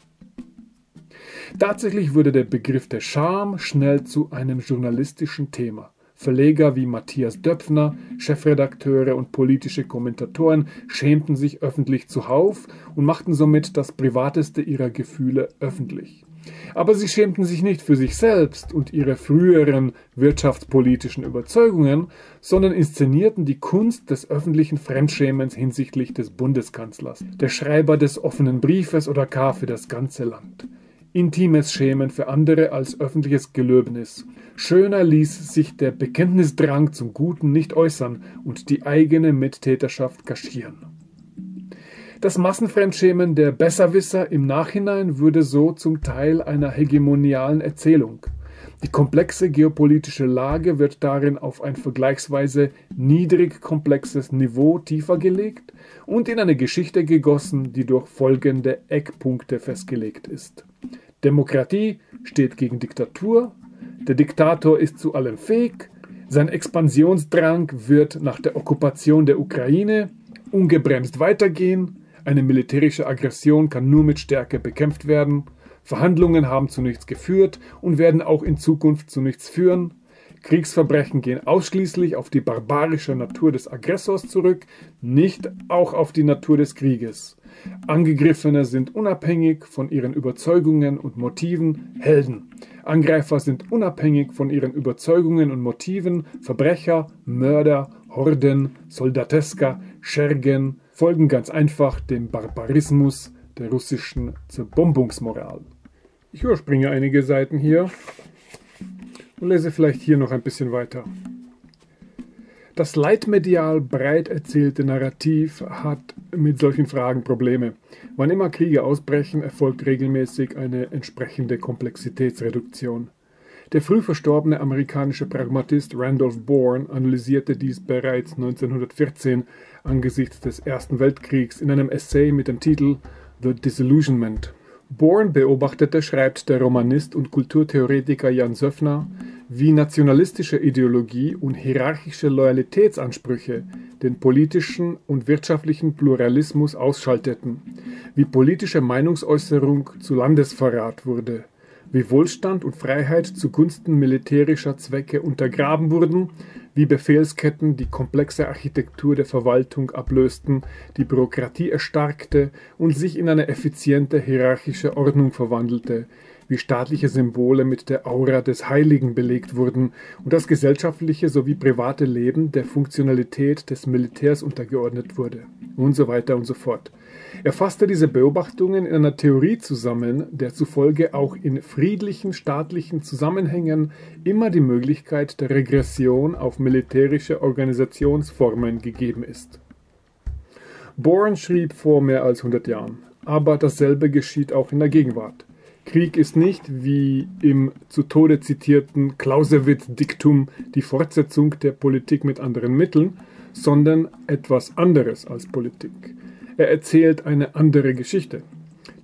Tatsächlich wurde der Begriff der Scham schnell zu einem journalistischen Thema. Verleger wie Matthias Döpfner, Chefredakteure und politische Kommentatoren schämten sich öffentlich zuhauf und machten somit das Privateste ihrer Gefühle öffentlich. Aber sie schämten sich nicht für sich selbst und ihre früheren wirtschaftspolitischen Überzeugungen, sondern inszenierten die Kunst des öffentlichen Fremdschämens hinsichtlich des Bundeskanzlers, der Schreiber des offenen Briefes oder gar für das ganze Land intimes Schämen für andere als öffentliches Gelöbnis. Schöner ließ sich der Bekenntnisdrang zum Guten nicht äußern und die eigene Mittäterschaft kaschieren. Das Massenfremdschämen der Besserwisser im Nachhinein würde so zum Teil einer hegemonialen Erzählung. Die komplexe geopolitische Lage wird darin auf ein vergleichsweise niedrig komplexes Niveau tiefer gelegt und in eine Geschichte gegossen, die durch folgende Eckpunkte festgelegt ist. Demokratie steht gegen Diktatur, der Diktator ist zu allem fähig, sein Expansionsdrang wird nach der Okkupation der Ukraine ungebremst weitergehen, eine militärische Aggression kann nur mit Stärke bekämpft werden, Verhandlungen haben zu nichts geführt und werden auch in Zukunft zu nichts führen, Kriegsverbrechen gehen ausschließlich auf die barbarische Natur des Aggressors zurück, nicht auch auf die Natur des Krieges. Angegriffene sind unabhängig von ihren Überzeugungen und Motiven Helden. Angreifer sind unabhängig von ihren Überzeugungen und Motiven Verbrecher, Mörder, Horden, Soldateska, Schergen, folgen ganz einfach dem Barbarismus der russischen Zerbombungsmoral. Ich überspringe einige Seiten hier und lese vielleicht hier noch ein bisschen weiter. Das leitmedial breit erzählte Narrativ hat mit solchen Fragen Probleme. Wann immer Kriege ausbrechen, erfolgt regelmäßig eine entsprechende Komplexitätsreduktion. Der früh verstorbene amerikanische Pragmatist Randolph Bourne analysierte dies bereits 1914 angesichts des Ersten Weltkriegs in einem Essay mit dem Titel The Disillusionment. Bourne beobachtete, schreibt der Romanist und Kulturtheoretiker Jan Söffner, wie nationalistische Ideologie und hierarchische Loyalitätsansprüche den politischen und wirtschaftlichen Pluralismus ausschalteten, wie politische Meinungsäußerung zu Landesverrat wurde, wie Wohlstand und Freiheit zugunsten militärischer Zwecke untergraben wurden, wie Befehlsketten die komplexe Architektur der Verwaltung ablösten, die Bürokratie erstarkte und sich in eine effiziente hierarchische Ordnung verwandelte, wie staatliche Symbole mit der Aura des Heiligen belegt wurden und das gesellschaftliche sowie private Leben der Funktionalität des Militärs untergeordnet wurde und so weiter und so fort. Er fasste diese Beobachtungen in einer Theorie zusammen, der zufolge auch in friedlichen staatlichen Zusammenhängen immer die Möglichkeit der Regression auf militärische Organisationsformen gegeben ist. Bourne schrieb vor mehr als 100 Jahren, aber dasselbe geschieht auch in der Gegenwart. Krieg ist nicht, wie im zu Tode zitierten Clausewitz-Diktum, die Fortsetzung der Politik mit anderen Mitteln, sondern etwas anderes als Politik. Er erzählt eine andere Geschichte.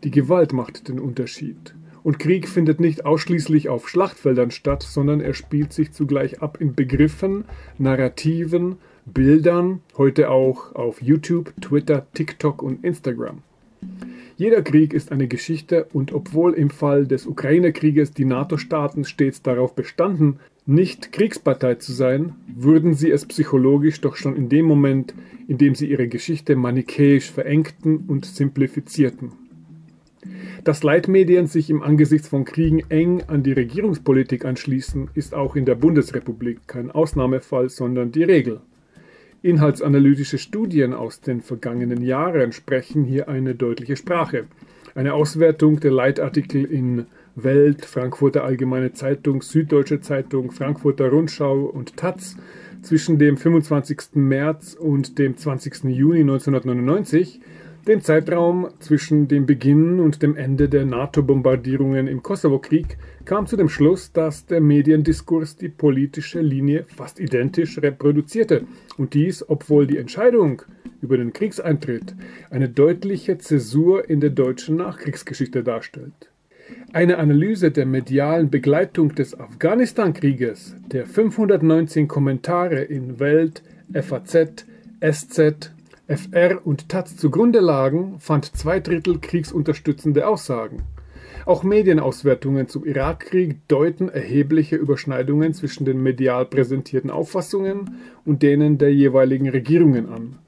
Die Gewalt macht den Unterschied. Und Krieg findet nicht ausschließlich auf Schlachtfeldern statt, sondern er spielt sich zugleich ab in Begriffen, Narrativen, Bildern, heute auch auf YouTube, Twitter, TikTok und Instagram. Jeder Krieg ist eine Geschichte und obwohl im Fall des Ukraine-Krieges die NATO-Staaten stets darauf bestanden, nicht Kriegspartei zu sein, würden sie es psychologisch doch schon in dem Moment, in dem sie ihre Geschichte manichäisch verengten und simplifizierten. Dass Leitmedien sich im Angesicht von Kriegen eng an die Regierungspolitik anschließen, ist auch in der Bundesrepublik kein Ausnahmefall, sondern die Regel. Inhaltsanalytische Studien aus den vergangenen Jahren sprechen hier eine deutliche Sprache. Eine Auswertung der Leitartikel in Welt, Frankfurter Allgemeine Zeitung, Süddeutsche Zeitung, Frankfurter Rundschau und Taz zwischen dem 25. März und dem 20. Juni 1999 dem Zeitraum zwischen dem Beginn und dem Ende der NATO-Bombardierungen im Kosovo-Krieg kam zu dem Schluss, dass der Mediendiskurs die politische Linie fast identisch reproduzierte und dies, obwohl die Entscheidung über den Kriegseintritt eine deutliche Zäsur in der deutschen Nachkriegsgeschichte darstellt. Eine Analyse der medialen Begleitung des Afghanistan-Krieges, der 519 Kommentare in Welt, FAZ, SZ, FR und Taz zugrunde lagen, fand zwei Drittel kriegsunterstützende Aussagen. Auch Medienauswertungen zum Irakkrieg deuten erhebliche Überschneidungen zwischen den medial präsentierten Auffassungen und denen der jeweiligen Regierungen an.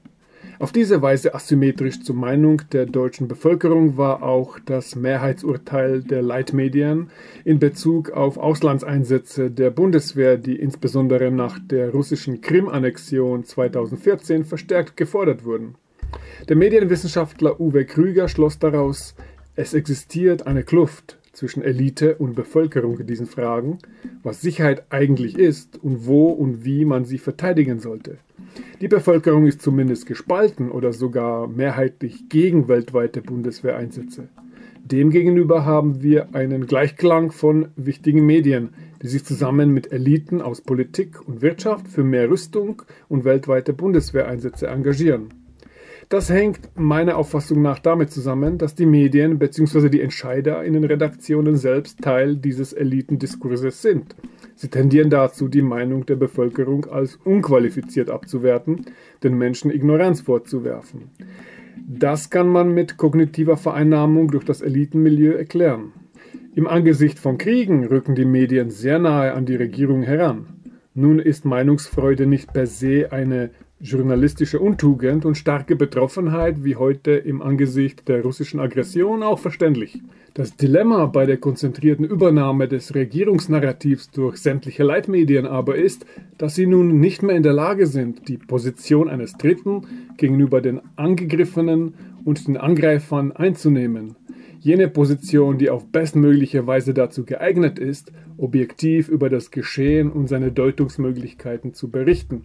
Auf diese Weise asymmetrisch zur Meinung der deutschen Bevölkerung war auch das Mehrheitsurteil der Leitmedien in Bezug auf Auslandseinsätze der Bundeswehr, die insbesondere nach der russischen Krim-Annexion 2014 verstärkt gefordert wurden. Der Medienwissenschaftler Uwe Krüger schloss daraus, es existiert eine Kluft zwischen Elite und Bevölkerung in diesen Fragen, was Sicherheit eigentlich ist und wo und wie man sie verteidigen sollte. Die Bevölkerung ist zumindest gespalten oder sogar mehrheitlich gegen weltweite Bundeswehreinsätze. Demgegenüber haben wir einen Gleichklang von wichtigen Medien, die sich zusammen mit Eliten aus Politik und Wirtschaft für mehr Rüstung und weltweite Bundeswehreinsätze engagieren. Das hängt meiner Auffassung nach damit zusammen, dass die Medien bzw. die Entscheider in den Redaktionen selbst Teil dieses Elitendiskurses sind. Sie tendieren dazu, die Meinung der Bevölkerung als unqualifiziert abzuwerten, den Menschen Ignoranz vorzuwerfen. Das kann man mit kognitiver Vereinnahmung durch das Elitenmilieu erklären. Im Angesicht von Kriegen rücken die Medien sehr nahe an die Regierung heran. Nun ist Meinungsfreude nicht per se eine journalistische Untugend und starke Betroffenheit wie heute im Angesicht der russischen Aggression auch verständlich. Das Dilemma bei der konzentrierten Übernahme des Regierungsnarrativs durch sämtliche Leitmedien aber ist, dass sie nun nicht mehr in der Lage sind, die Position eines Dritten gegenüber den Angegriffenen und den Angreifern einzunehmen. Jene Position, die auf bestmögliche Weise dazu geeignet ist, objektiv über das Geschehen und seine Deutungsmöglichkeiten zu berichten.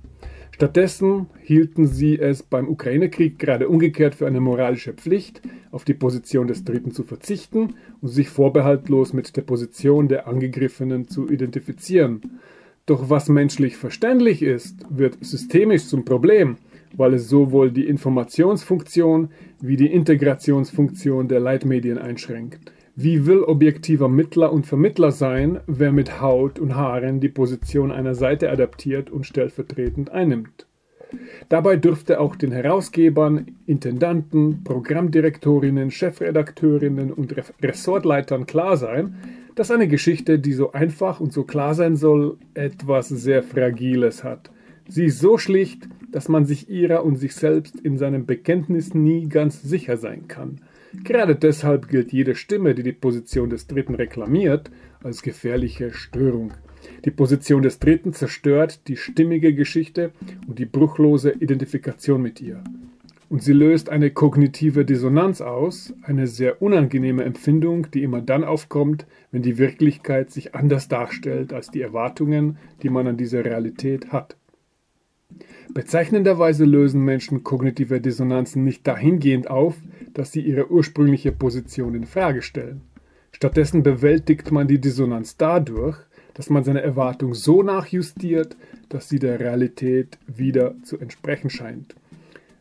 Stattdessen hielten sie es beim Ukraine-Krieg gerade umgekehrt für eine moralische Pflicht, auf die Position des Dritten zu verzichten und sich vorbehaltlos mit der Position der Angegriffenen zu identifizieren. Doch was menschlich verständlich ist, wird systemisch zum Problem, weil es sowohl die Informationsfunktion wie die Integrationsfunktion der Leitmedien einschränkt. Wie will objektiver Mittler und Vermittler sein, wer mit Haut und Haaren die Position einer Seite adaptiert und stellvertretend einnimmt? Dabei dürfte auch den Herausgebern, Intendanten, Programmdirektorinnen, Chefredakteurinnen und Ressortleitern klar sein, dass eine Geschichte, die so einfach und so klar sein soll, etwas sehr Fragiles hat. Sie ist so schlicht, dass man sich ihrer und sich selbst in seinem Bekenntnis nie ganz sicher sein kann. Gerade deshalb gilt jede Stimme, die die Position des Dritten reklamiert, als gefährliche Störung. Die Position des Dritten zerstört die stimmige Geschichte und die bruchlose Identifikation mit ihr. Und sie löst eine kognitive Dissonanz aus, eine sehr unangenehme Empfindung, die immer dann aufkommt, wenn die Wirklichkeit sich anders darstellt als die Erwartungen, die man an diese Realität hat. Bezeichnenderweise lösen Menschen kognitive Dissonanzen nicht dahingehend auf, dass sie ihre ursprüngliche Position in Frage stellen. Stattdessen bewältigt man die Dissonanz dadurch, dass man seine Erwartung so nachjustiert, dass sie der Realität wieder zu entsprechen scheint.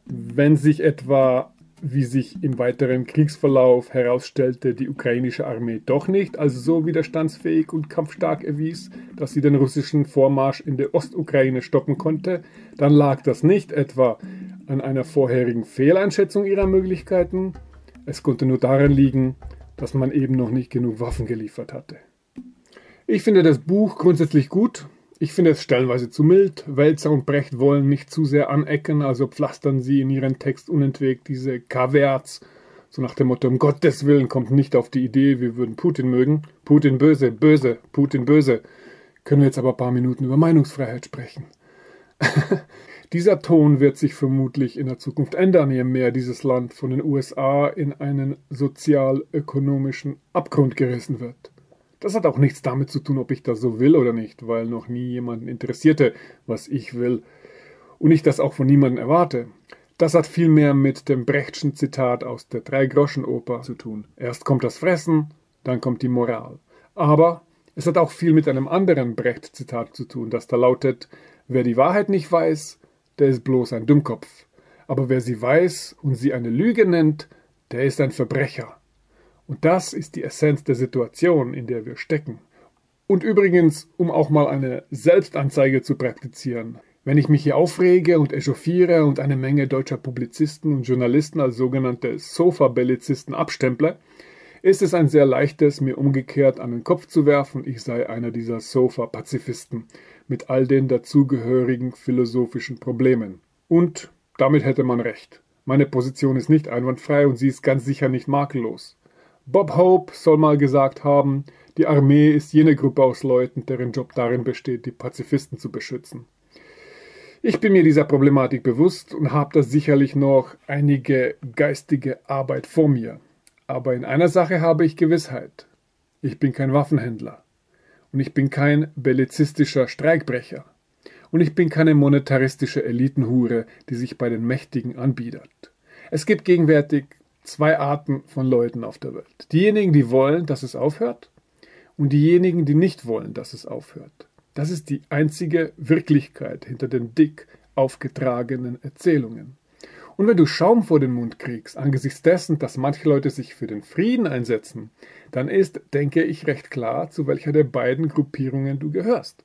Wenn sich etwa, wie sich im weiteren Kriegsverlauf herausstellte, die ukrainische Armee doch nicht als so widerstandsfähig und kampfstark erwies, dass sie den russischen Vormarsch in der Ostukraine stoppen konnte, dann lag das nicht etwa an einer vorherigen Fehleinschätzung ihrer Möglichkeiten, es konnte nur daran liegen, dass man eben noch nicht genug Waffen geliefert hatte. Ich finde das Buch grundsätzlich gut. Ich finde es stellenweise zu mild. Wälzer und Brecht wollen nicht zu sehr anecken, also pflastern sie in ihren Text unentwegt diese Kaverts, so nach dem Motto, um Gottes Willen kommt nicht auf die Idee, wir würden Putin mögen. Putin böse, böse, Putin böse. Können wir jetzt aber ein paar Minuten über Meinungsfreiheit sprechen. Dieser Ton wird sich vermutlich in der Zukunft ändern, je mehr dieses Land von den USA in einen sozial-ökonomischen Abgrund gerissen wird. Das hat auch nichts damit zu tun, ob ich das so will oder nicht, weil noch nie jemanden interessierte, was ich will und ich das auch von niemandem erwarte. Das hat vielmehr mit dem Brechtschen Zitat aus der Drei-Groschen-Oper zu tun. Erst kommt das Fressen, dann kommt die Moral. Aber es hat auch viel mit einem anderen Brecht-Zitat zu tun, das da lautet: Wer die Wahrheit nicht weiß, der ist bloß ein Dummkopf. Aber wer sie weiß und sie eine Lüge nennt, der ist ein Verbrecher. Und das ist die Essenz der Situation, in der wir stecken. Und übrigens, um auch mal eine Selbstanzeige zu praktizieren. Wenn ich mich hier aufrege und echauffiere und eine Menge deutscher Publizisten und Journalisten als sogenannte Sofa-Bellizisten abstemple, ist es ein sehr leichtes, mir umgekehrt an den Kopf zu werfen, ich sei einer dieser Sofa-Pazifisten mit all den dazugehörigen philosophischen Problemen. Und damit hätte man recht. Meine Position ist nicht einwandfrei und sie ist ganz sicher nicht makellos. Bob Hope soll mal gesagt haben, die Armee ist jene Gruppe aus Leuten, deren Job darin besteht, die Pazifisten zu beschützen. Ich bin mir dieser Problematik bewusst und habe da sicherlich noch einige geistige Arbeit vor mir. Aber in einer Sache habe ich Gewissheit. Ich bin kein Waffenhändler. Und ich bin kein bellizistischer Streikbrecher. Und ich bin keine monetaristische Elitenhure, die sich bei den Mächtigen anbietet. Es gibt gegenwärtig zwei Arten von Leuten auf der Welt. Diejenigen, die wollen, dass es aufhört und diejenigen, die nicht wollen, dass es aufhört. Das ist die einzige Wirklichkeit hinter den dick aufgetragenen Erzählungen. Und wenn du Schaum vor den Mund kriegst, angesichts dessen, dass manche Leute sich für den Frieden einsetzen, dann ist, denke ich, recht klar, zu welcher der beiden Gruppierungen du gehörst.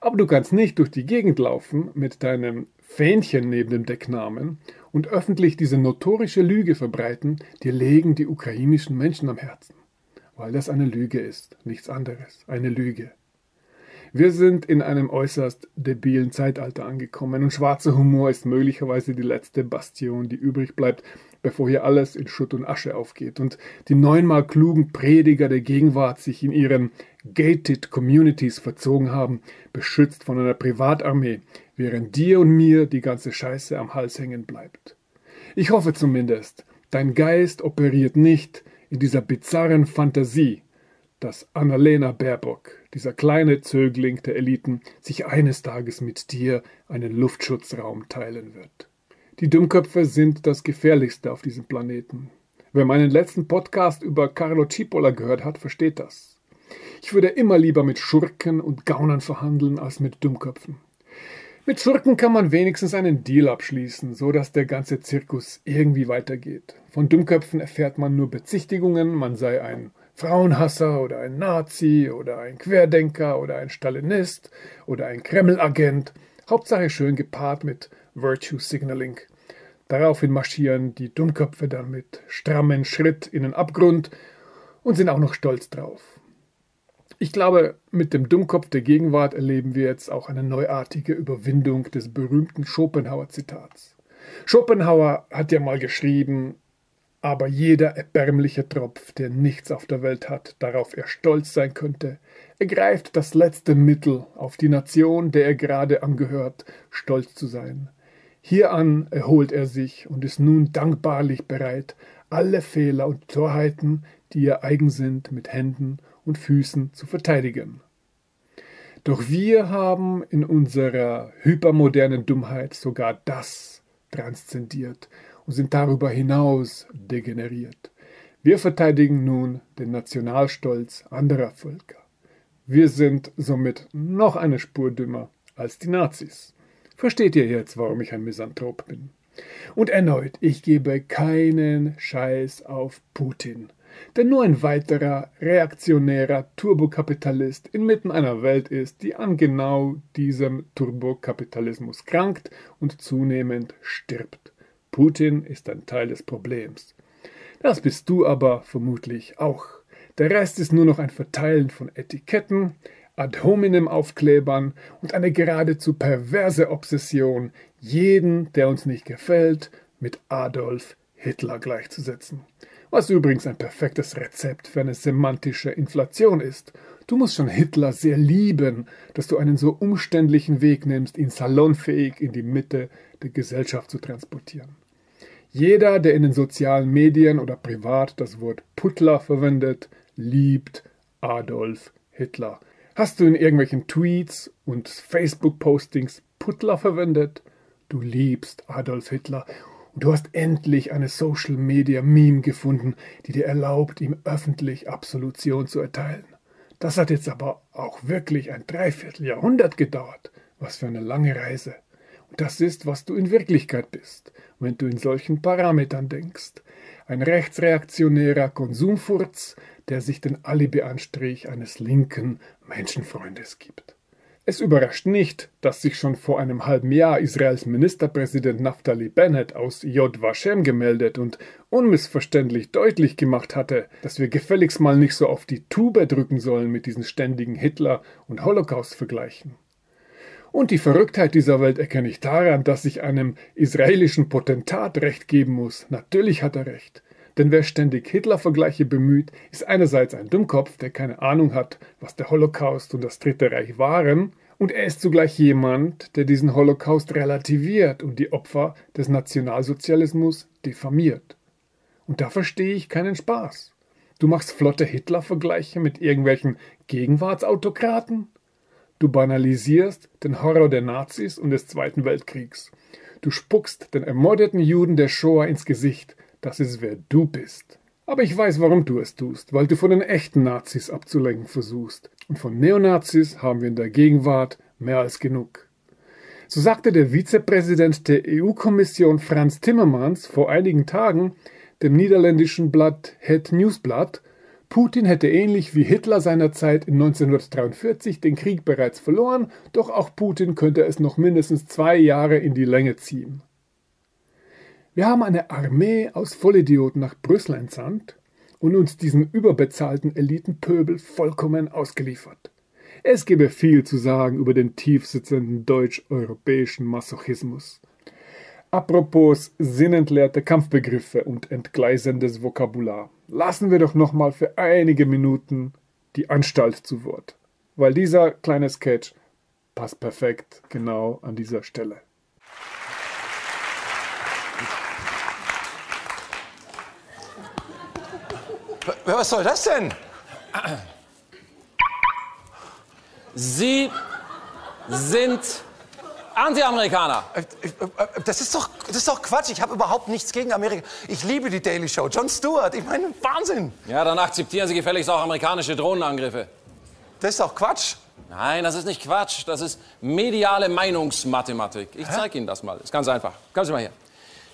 Aber du kannst nicht durch die Gegend laufen mit deinem Fähnchen neben dem Decknamen und öffentlich diese notorische Lüge verbreiten, dir legen die ukrainischen Menschen am Herzen. Weil das eine Lüge ist, nichts anderes, eine Lüge. Wir sind in einem äußerst debilen Zeitalter angekommen und schwarzer Humor ist möglicherweise die letzte Bastion, die übrig bleibt, bevor hier alles in Schutt und Asche aufgeht und die neunmal klugen Prediger der Gegenwart sich in ihren gated Communities verzogen haben, beschützt von einer Privatarmee, während dir und mir die ganze Scheiße am Hals hängen bleibt. Ich hoffe zumindest, dein Geist operiert nicht in dieser bizarren Fantasie, dass Annalena Baerbock, dieser kleine Zögling der Eliten, sich eines Tages mit dir einen Luftschutzraum teilen wird. Die Dummköpfe sind das gefährlichste auf diesem Planeten. Wer meinen letzten Podcast über Carlo Cipolla gehört hat, versteht das. Ich würde immer lieber mit Schurken und Gaunern verhandeln als mit Dummköpfen. Mit Schurken kann man wenigstens einen Deal abschließen, so dass der ganze Zirkus irgendwie weitergeht. Von Dummköpfen erfährt man nur Bezichtigungen, man sei ein Frauenhasser oder ein Nazi oder ein Querdenker oder ein Stalinist oder ein Kreml-Agent. Hauptsache schön gepaart mit Virtue Signaling. Daraufhin marschieren die Dummköpfe dann mit strammen Schritt in den Abgrund und sind auch noch stolz drauf. Ich glaube, mit dem Dummkopf der Gegenwart erleben wir jetzt auch eine neuartige Überwindung des berühmten Schopenhauer-Zitats. Schopenhauer hat ja mal geschrieben, Aber jeder erbärmliche Tropf, der nichts auf der Welt hat, darauf er stolz sein könnte, ergreift das letzte Mittel, auf die Nation, der er gerade angehört, stolz zu sein. Hieran erholt er sich und ist nun dankbarlich bereit, alle Fehler und Torheiten, die ihr eigen sind, mit Händen und Füßen zu verteidigen. Doch wir haben in unserer hypermodernen Dummheit sogar das transzendiert und sind darüber hinaus degeneriert. Wir verteidigen nun den Nationalstolz anderer Völker. Wir sind somit noch eine Spur dümmer als die Nazis. Versteht ihr jetzt, warum ich ein Misanthrop bin? Und erneut, ich gebe keinen Scheiß auf Putin der nur ein weiterer reaktionärer Turbokapitalist inmitten einer Welt ist, die an genau diesem Turbokapitalismus krankt und zunehmend stirbt. Putin ist ein Teil des Problems. Das bist du aber vermutlich auch. Der Rest ist nur noch ein Verteilen von Etiketten, ad hominem Aufklebern und eine geradezu perverse Obsession, jeden, der uns nicht gefällt, mit Adolf Hitler gleichzusetzen was übrigens ein perfektes Rezept für eine semantische Inflation ist. Du musst schon Hitler sehr lieben, dass du einen so umständlichen Weg nimmst, ihn salonfähig in die Mitte der Gesellschaft zu transportieren. Jeder, der in den sozialen Medien oder privat das Wort Putler verwendet, liebt Adolf Hitler. Hast du in irgendwelchen Tweets und Facebook-Postings Putler verwendet? Du liebst Adolf Hitler und du hast endlich eine Social Media Meme gefunden, die dir erlaubt, ihm öffentlich Absolution zu erteilen. Das hat jetzt aber auch wirklich ein Dreivierteljahrhundert gedauert. Was für eine lange Reise. Und das ist, was du in Wirklichkeit bist, wenn du in solchen Parametern denkst. Ein rechtsreaktionärer Konsumfurz, der sich den Alibi-Anstrich eines linken Menschenfreundes gibt. Es überrascht nicht, dass sich schon vor einem halben Jahr Israels Ministerpräsident Naftali Bennett aus Yod Vashem gemeldet und unmissverständlich deutlich gemacht hatte, dass wir gefälligst mal nicht so auf die Tube drücken sollen mit diesen ständigen Hitler- und Holocaust-Vergleichen. Und die Verrücktheit dieser Welt erkenne ich daran, dass ich einem israelischen Potentat Recht geben muss. Natürlich hat er Recht. Denn wer ständig Hitler-Vergleiche bemüht, ist einerseits ein Dummkopf, der keine Ahnung hat, was der Holocaust und das Dritte Reich waren, und er ist zugleich jemand, der diesen Holocaust relativiert und die Opfer des Nationalsozialismus diffamiert. Und da verstehe ich keinen Spaß. Du machst flotte Hitler-Vergleiche mit irgendwelchen Gegenwartsautokraten? Du banalisierst den Horror der Nazis und des Zweiten Weltkriegs. Du spuckst den ermordeten Juden der Shoah ins Gesicht, das ist wer du bist. Aber ich weiß, warum du es tust, weil du von den echten Nazis abzulenken versuchst. Und von Neonazis haben wir in der Gegenwart mehr als genug. So sagte der Vizepräsident der EU-Kommission Franz Timmermans vor einigen Tagen dem niederländischen Blatt Het Newsblad, Putin hätte ähnlich wie Hitler seinerzeit in 1943 den Krieg bereits verloren, doch auch Putin könnte es noch mindestens zwei Jahre in die Länge ziehen. Wir haben eine Armee aus Vollidioten nach Brüssel entsandt und uns diesem überbezahlten Elitenpöbel vollkommen ausgeliefert. Es gäbe viel zu sagen über den tiefsitzenden deutsch-europäischen Masochismus. Apropos sinnentleerte Kampfbegriffe und entgleisendes Vokabular, lassen wir doch nochmal für einige Minuten die Anstalt zu Wort, weil dieser kleine Sketch passt perfekt genau an dieser Stelle. Was soll das denn? Sie sind Anti-Amerikaner. Äh, äh, das ist, doch, das ist doch Quatsch. Ich habe überhaupt nichts gegen Amerika. Ich liebe die Daily Show. Jon Stewart, ich meine, Wahnsinn. Ja, dann akzeptieren Sie gefälligst auch amerikanische Drohnenangriffe. Das ist doch Quatsch. Nein, das ist nicht Quatsch. Das ist mediale Meinungsmathematik. Ich zeige Ihnen das mal. Ist ganz einfach. Kommen Sie mal her.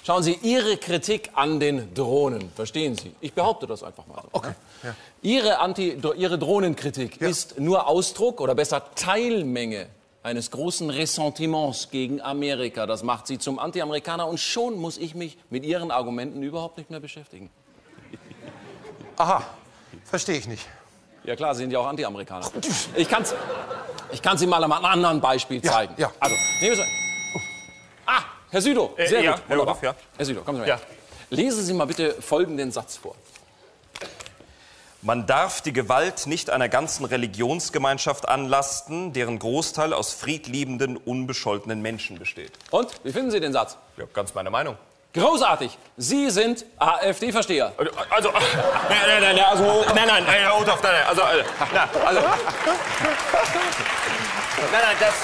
Schauen Sie, Ihre Kritik an den Drohnen, verstehen Sie? Ich behaupte das einfach mal. So, okay. Ne? Ja. Ihre, Anti, Ihre Drohnenkritik ja. ist nur Ausdruck oder besser Teilmenge eines großen Ressentiments gegen Amerika. Das macht Sie zum Anti-Amerikaner und schon muss ich mich mit Ihren Argumenten überhaupt nicht mehr beschäftigen. Aha, verstehe ich nicht. Ja klar, Sie sind ja auch Anti-Amerikaner. Ich kann es ich kann's Ihnen mal an einem anderen Beispiel zeigen. Ja, ja. Also, nehmen Sie Ah, Herr Südow, äh, sehr ja, gut. Herr Rudolph, ja. Herr Südow, kommen Sie mal her. Lesen Sie mal bitte folgenden Satz vor. Man darf die Gewalt nicht einer ganzen Religionsgemeinschaft anlasten, deren Großteil aus friedliebenden, unbescholtenen Menschen besteht. Und, wie finden Sie den Satz? Ja, ganz meine Meinung. Großartig. Sie sind AfD-Versteher. Also, nein, nein, nein, also, nein, nein, nein, Herr Uthoff, nein, nein, also, äh, na, also, nein, nein, das,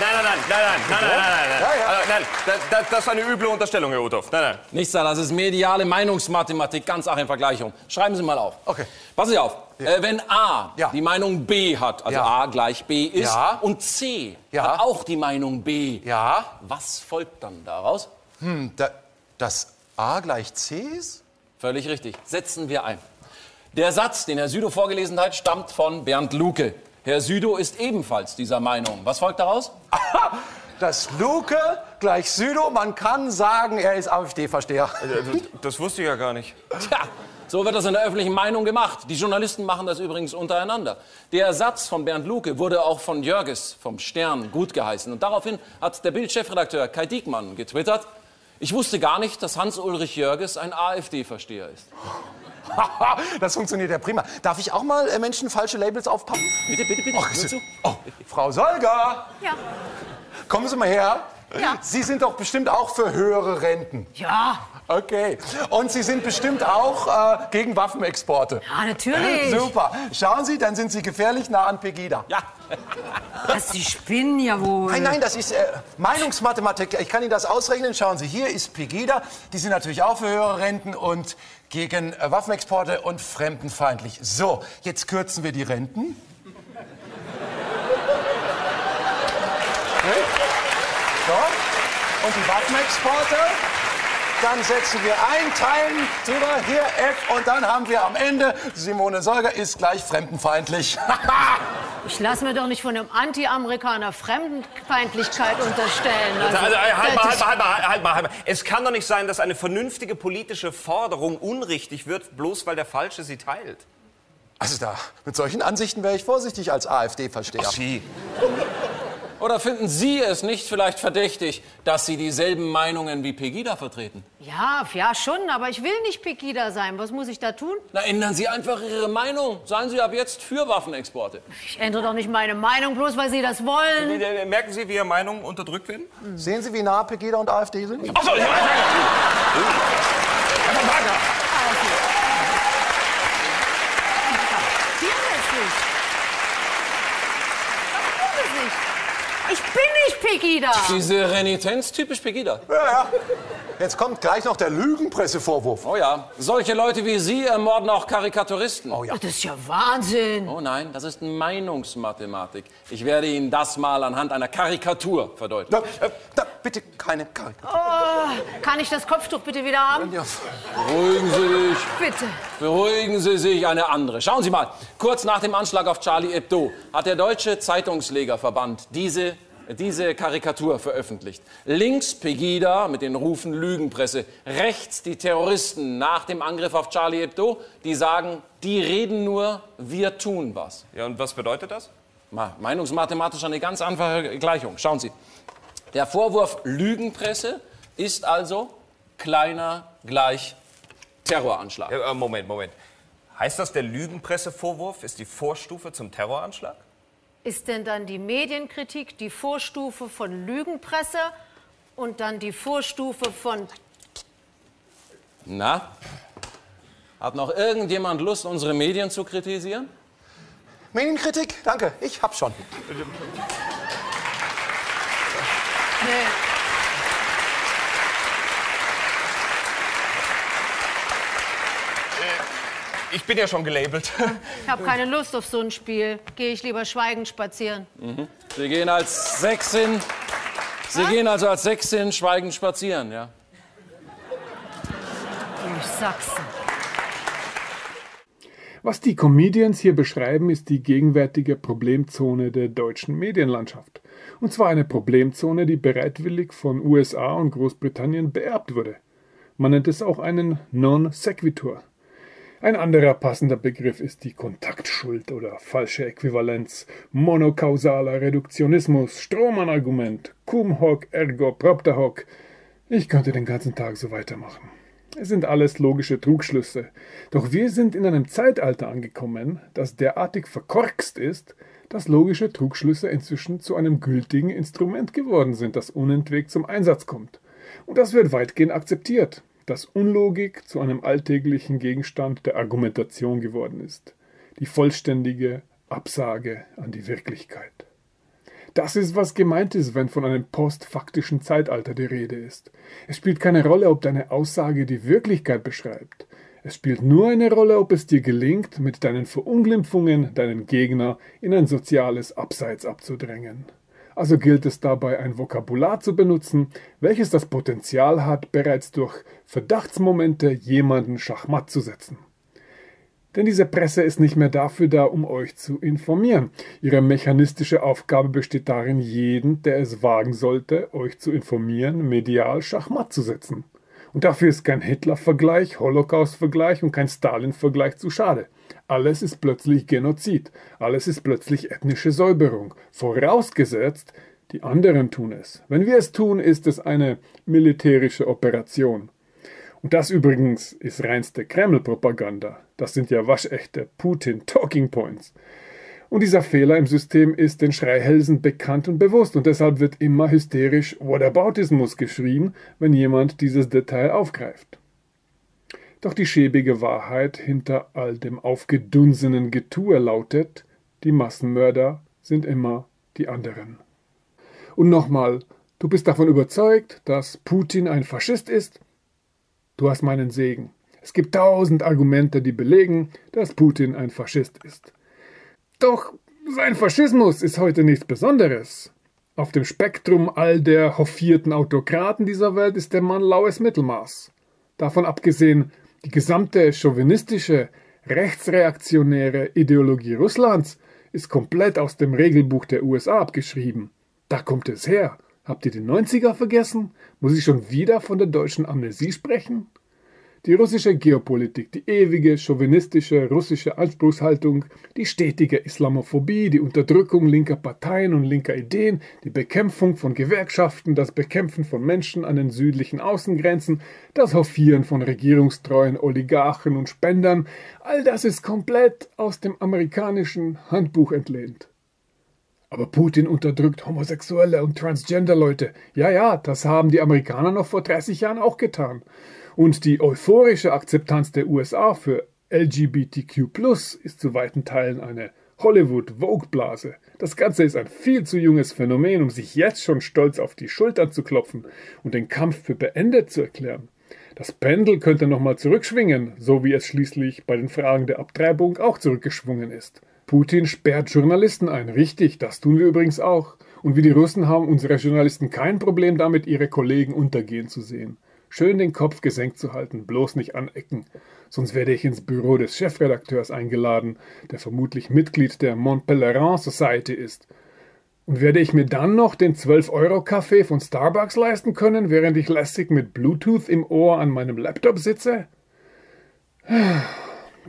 nein, nein, nein, nein, nein, nein, nein, nein, nein, also, nein, das, das, das ist eine üble Unterstellung, Herr Uthoff, nein, nein. Nichts da, das ist mediale Meinungsmathematik, ganz ach in Vergleichung. Schreiben Sie mal auf. Okay. Passen Sie auf. Äh, wenn A Ja. die Meinung B hat, also Ja. A gleich B ist, Ja. und C Ja. hat auch die Meinung B, Ja, was folgt dann daraus? da, das A gleich C ist? Völlig richtig. Setzen wir ein. Der Satz, den Herr Südow vorgelesen hat, stammt von Bernd Luke. Herr Südow ist ebenfalls dieser Meinung. Was folgt daraus? Das Luke gleich Südo. Man kann sagen, er ist AfD-Versteher. Das wusste ich ja gar nicht. Tja, so wird das in der öffentlichen Meinung gemacht. Die Journalisten machen das übrigens untereinander. Der Satz von Bernd Luke wurde auch von Jörges vom Stern gut geheißen. Und daraufhin hat der Bild-Chefredakteur Kai Diekmann getwittert, ich wusste gar nicht, dass Hans-Ulrich Jörges ein AfD-Versteher ist. das funktioniert ja prima. Darf ich auch mal äh, Menschen falsche Labels aufpacken? Bitte, bitte, bitte. Ach, nur Sie- zu. oh, Frau Solger, Ja. kommen Sie mal her. Ja. Sie sind doch bestimmt auch für höhere Renten. Ja, Okay. Und Sie sind bestimmt auch äh, gegen Waffenexporte. ja, natürlich. Super. Schauen Sie, dann sind Sie gefährlich nah an Pegida. Ja, Was, Sie spinnen ja wohl. Nein, nein, das ist äh, Meinungsmathematik. Ich kann Ihnen das ausrechnen. Schauen Sie, hier ist Pegida. Die sind natürlich auch für höhere Renten und gegen äh, Waffenexporte und fremdenfeindlich. So, jetzt kürzen wir die Renten. So, und die Waffenexporte. Dann setzen wir ein, teilen drüber, hier F und dann haben wir am Ende, Simone Solger ist gleich fremdenfeindlich. Ich lasse mir doch nicht von einem Anti-Amerikaner Fremdenfeindlichkeit unterstellen. Also, Also, äh, halt, mal, halt, mal, halt, mal, halt mal, halt mal. Es kann doch nicht sein, dass eine vernünftige politische Forderung unrichtig wird, bloß weil der Falsche sie teilt. Also da, mit solchen Ansichten wäre ich vorsichtig als AfD-Versteher. Sie. Oder finden Sie es nicht vielleicht verdächtig, dass Sie dieselben Meinungen wie Pegida vertreten? Ja, ja, schon, aber ich will nicht Pegida sein. Was muss ich da tun? Na, ändern Sie einfach Ihre Meinung. Seien Sie ab jetzt für Waffenexporte. Ich ändere doch nicht meine Meinung, bloß weil Sie das wollen. Merken Sie, wie Ihre Meinungen unterdrückt werden? Sehen Sie, wie nah Pegida und AfD sind? Achso, Herr Wagner! Herr von Wagner! Kapieren es nicht. Kapieren es nicht. Ich bin nicht Pegida. Diese Renitenz, typisch Pegida. Ja, ja. Jetzt kommt gleich noch der Lügenpressevorwurf. Oh ja, solche Leute wie Sie ermorden auch Karikaturisten. Oh ja. Das ist ja Wahnsinn. Oh nein, das ist Meinungsmathematik. Ich werde Ihnen das mal anhand einer Karikatur verdeutlichen. Da, äh, da, bitte keine Karikatur. Kann ich das Kopftuch bitte wieder haben? Ja. Beruhigen Sie sich, Bitte. beruhigen Sie sich, eine andere. Schauen Sie mal, kurz nach dem Anschlag auf Charlie Hebdo hat der Deutsche Zeitungslegerverband diese, diese Karikatur veröffentlicht. Links Pegida mit den Rufen Lügenpresse, rechts die Terroristen nach dem Angriff auf Charlie Hebdo, die sagen, die reden nur, wir tun was. Ja, und was bedeutet das? Mal, Meinungsmathematisch eine ganz einfache Gleichung. Schauen Sie. Der Vorwurf Lügenpresse ist also kleiner gleich Terroranschlag. Ja, äh, Moment, Moment. Heißt das, der Lügenpressevorwurf ist die Vorstufe zum Terroranschlag? Ist denn dann die Medienkritik die Vorstufe von Lügenpresse und dann die Vorstufe von Na? Hat noch irgendjemand Lust, unsere Medien zu kritisieren? Medienkritik? Danke, ich hab schon. Nee. Ich bin ja schon gelabelt. Ich habe keine Lust auf so ein Spiel. Gehe ich lieber schweigend spazieren. Sie gehen als Sechsin. Sie gehen also als Sechsin schweigend spazieren, ja? Durch Sachsen. Was die Comedians hier beschreiben, ist die gegenwärtige Problemzone der deutschen Medienlandschaft. Und zwar eine Problemzone, die bereitwillig von USA und Großbritannien beerbt wurde. Man nennt es auch einen Non Sequitur. Ein anderer passender Begriff ist die Kontaktschuld oder falsche Äquivalenz, monokausaler Reduktionismus, Strohmann-Argument, cum hoc ergo propter hoc. Ich könnte den ganzen Tag so weitermachen. Es sind alles logische Trugschlüsse. Doch wir sind in einem Zeitalter angekommen, das derartig verkorkst ist, dass logische Trugschlüsse inzwischen zu einem gültigen Instrument geworden sind, das unentwegt zum Einsatz kommt. Und das wird weitgehend akzeptiert, dass Unlogik zu einem alltäglichen Gegenstand der Argumentation geworden ist. Die vollständige Absage an die Wirklichkeit. Das ist, was gemeint ist, wenn von einem postfaktischen Zeitalter die Rede ist. Es spielt keine Rolle, ob deine Aussage die Wirklichkeit beschreibt. Es spielt nur eine Rolle, ob es dir gelingt, mit deinen Verunglimpfungen deinen Gegner in ein soziales Abseits abzudrängen. Also gilt es dabei, ein Vokabular zu benutzen, welches das Potenzial hat, bereits durch Verdachtsmomente jemanden schachmatt zu setzen. Denn diese Presse ist nicht mehr dafür da, um euch zu informieren. Ihre mechanistische Aufgabe besteht darin, jeden, der es wagen sollte, euch zu informieren, medial schachmatt zu setzen. Und dafür ist kein Hitler-Vergleich, Holocaust-Vergleich und kein Stalin-Vergleich zu schade. Alles ist plötzlich Genozid, alles ist plötzlich ethnische Säuberung, vorausgesetzt, die anderen tun es. Wenn wir es tun, ist es eine militärische Operation. Und das übrigens ist reinste Kreml-Propaganda. Das sind ja waschechte Putin-Talking Points. Und dieser Fehler im System ist den Schreihälsen bekannt und bewusst und deshalb wird immer hysterisch Whataboutismus geschrien, wenn jemand dieses Detail aufgreift. Doch die schäbige Wahrheit hinter all dem aufgedunsenen Getue lautet, die Massenmörder sind immer die anderen. Und nochmal, du bist davon überzeugt, dass Putin ein Faschist ist? Du hast meinen Segen. Es gibt tausend Argumente, die belegen, dass Putin ein Faschist ist. Doch sein Faschismus ist heute nichts Besonderes. Auf dem Spektrum all der hoffierten Autokraten dieser Welt ist der Mann laues Mittelmaß. Davon abgesehen, die gesamte chauvinistische, rechtsreaktionäre Ideologie Russlands ist komplett aus dem Regelbuch der USA abgeschrieben. Da kommt es her. Habt ihr die 90er vergessen? Muss ich schon wieder von der deutschen Amnesie sprechen? Die russische Geopolitik, die ewige chauvinistische russische Anspruchshaltung, die stetige Islamophobie, die Unterdrückung linker Parteien und linker Ideen, die Bekämpfung von Gewerkschaften, das Bekämpfen von Menschen an den südlichen Außengrenzen, das Hofieren von regierungstreuen Oligarchen und Spendern, all das ist komplett aus dem amerikanischen Handbuch entlehnt. Aber Putin unterdrückt Homosexuelle und Transgender-Leute. Ja, ja, das haben die Amerikaner noch vor 30 Jahren auch getan. Und die euphorische Akzeptanz der USA für LGBTQ ist zu weiten Teilen eine Hollywood-Vogue-Blase. Das Ganze ist ein viel zu junges Phänomen, um sich jetzt schon stolz auf die Schultern zu klopfen und den Kampf für beendet zu erklären. Das Pendel könnte nochmal zurückschwingen, so wie es schließlich bei den Fragen der Abtreibung auch zurückgeschwungen ist. Putin sperrt Journalisten ein, richtig, das tun wir übrigens auch. Und wie die Russen haben unsere Journalisten kein Problem damit, ihre Kollegen untergehen zu sehen. Schön den Kopf gesenkt zu halten, bloß nicht anecken. Sonst werde ich ins Büro des Chefredakteurs eingeladen, der vermutlich Mitglied der Mont Pelerin Society ist. Und werde ich mir dann noch den 12-Euro-Kaffee von Starbucks leisten können, während ich lässig mit Bluetooth im Ohr an meinem Laptop sitze?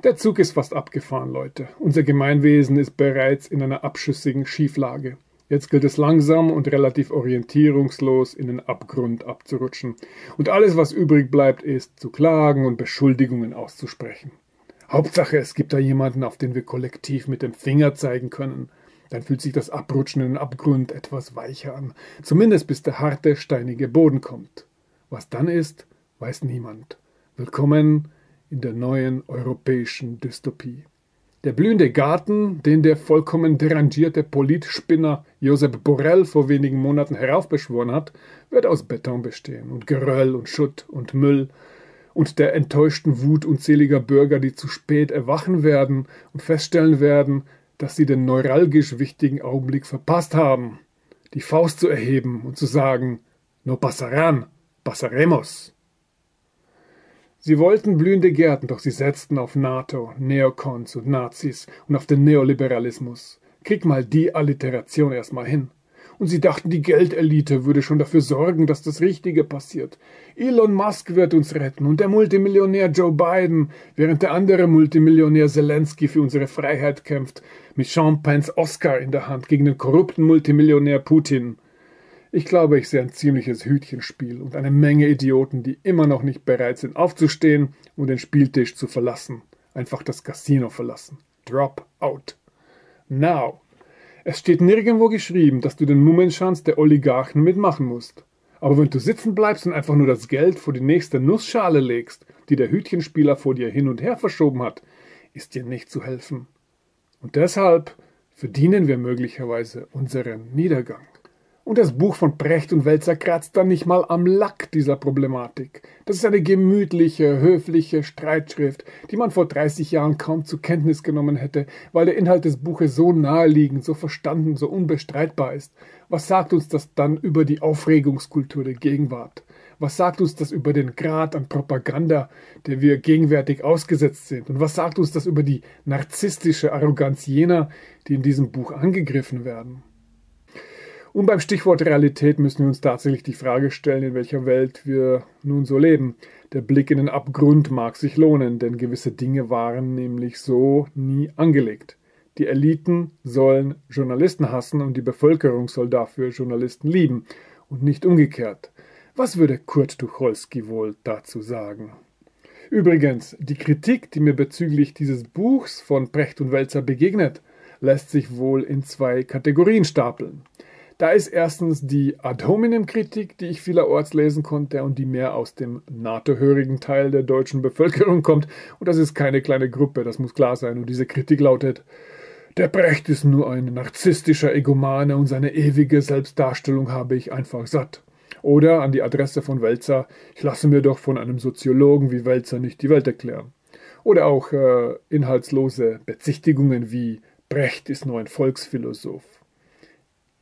Der Zug ist fast abgefahren, Leute. Unser Gemeinwesen ist bereits in einer abschüssigen Schieflage. Jetzt gilt es langsam und relativ orientierungslos in den Abgrund abzurutschen. Und alles, was übrig bleibt, ist zu klagen und Beschuldigungen auszusprechen. Hauptsache, es gibt da jemanden, auf den wir kollektiv mit dem Finger zeigen können. Dann fühlt sich das Abrutschen in den Abgrund etwas weicher an. Zumindest bis der harte, steinige Boden kommt. Was dann ist, weiß niemand. Willkommen in der neuen europäischen Dystopie. Der blühende Garten, den der vollkommen derangierte Politspinner Josep Borrell vor wenigen Monaten heraufbeschworen hat, wird aus Beton bestehen und Geröll und Schutt und Müll und der enttäuschten Wut unzähliger Bürger, die zu spät erwachen werden und feststellen werden, dass sie den neuralgisch wichtigen Augenblick verpasst haben, die Faust zu erheben und zu sagen, no pasarán, pasaremos. Sie wollten blühende Gärten, doch sie setzten auf NATO, Neokons und Nazis und auf den Neoliberalismus. Krieg mal die Alliteration erstmal hin. Und sie dachten, die Geldelite würde schon dafür sorgen, dass das Richtige passiert. Elon Musk wird uns retten und der Multimillionär Joe Biden, während der andere Multimillionär Zelensky für unsere Freiheit kämpft, mit Champagnes Oscar in der Hand gegen den korrupten Multimillionär Putin. Ich glaube, ich sehe ein ziemliches Hütchenspiel und eine Menge Idioten, die immer noch nicht bereit sind, aufzustehen und den Spieltisch zu verlassen. Einfach das Casino verlassen. Drop out. Now. Es steht nirgendwo geschrieben, dass du den Mummenschanz der Oligarchen mitmachen musst. Aber wenn du sitzen bleibst und einfach nur das Geld vor die nächste Nussschale legst, die der Hütchenspieler vor dir hin und her verschoben hat, ist dir nicht zu helfen. Und deshalb verdienen wir möglicherweise unseren Niedergang. Und das Buch von Brecht und Welzer kratzt dann nicht mal am Lack dieser Problematik. Das ist eine gemütliche, höfliche Streitschrift, die man vor 30 Jahren kaum zur Kenntnis genommen hätte, weil der Inhalt des Buches so naheliegend, so verstanden, so unbestreitbar ist. Was sagt uns das dann über die Aufregungskultur der Gegenwart? Was sagt uns das über den Grad an Propaganda, der wir gegenwärtig ausgesetzt sind? Und was sagt uns das über die narzisstische Arroganz jener, die in diesem Buch angegriffen werden? Und beim Stichwort Realität müssen wir uns tatsächlich die Frage stellen, in welcher Welt wir nun so leben. Der Blick in den Abgrund mag sich lohnen, denn gewisse Dinge waren nämlich so nie angelegt. Die Eliten sollen Journalisten hassen und die Bevölkerung soll dafür Journalisten lieben und nicht umgekehrt. Was würde Kurt Tucholsky wohl dazu sagen? Übrigens, die Kritik, die mir bezüglich dieses Buchs von Brecht und Welzer begegnet, lässt sich wohl in zwei Kategorien stapeln. Da ist erstens die Ad hominem-Kritik, die ich vielerorts lesen konnte und die mehr aus dem NATO-hörigen Teil der deutschen Bevölkerung kommt. Und das ist keine kleine Gruppe, das muss klar sein. Und diese Kritik lautet, der Brecht ist nur ein narzisstischer Egomane und seine ewige Selbstdarstellung habe ich einfach satt. Oder an die Adresse von Welzer, ich lasse mir doch von einem Soziologen wie Welzer nicht die Welt erklären. Oder auch äh, inhaltslose Bezichtigungen wie Brecht ist nur ein Volksphilosoph.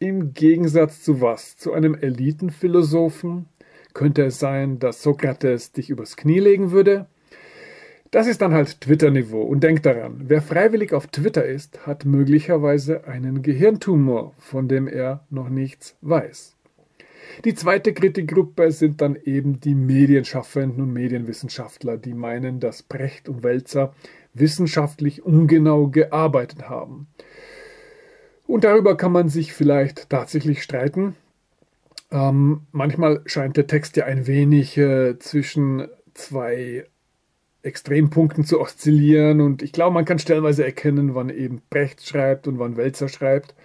Im Gegensatz zu was? Zu einem Elitenphilosophen? Könnte es sein, dass Sokrates dich übers Knie legen würde? Das ist dann halt Twitter-Niveau. Und denk daran, wer freiwillig auf Twitter ist, hat möglicherweise einen Gehirntumor, von dem er noch nichts weiß. Die zweite Kritikgruppe sind dann eben die Medienschaffenden und Medienwissenschaftler, die meinen, dass Brecht und Wälzer wissenschaftlich ungenau gearbeitet haben. Und darüber kann man sich vielleicht tatsächlich streiten. Ähm, manchmal scheint der Text ja ein wenig äh, zwischen zwei Extrempunkten zu oszillieren und ich glaube, man kann stellenweise erkennen, wann eben Brecht schreibt und wann Welzer schreibt.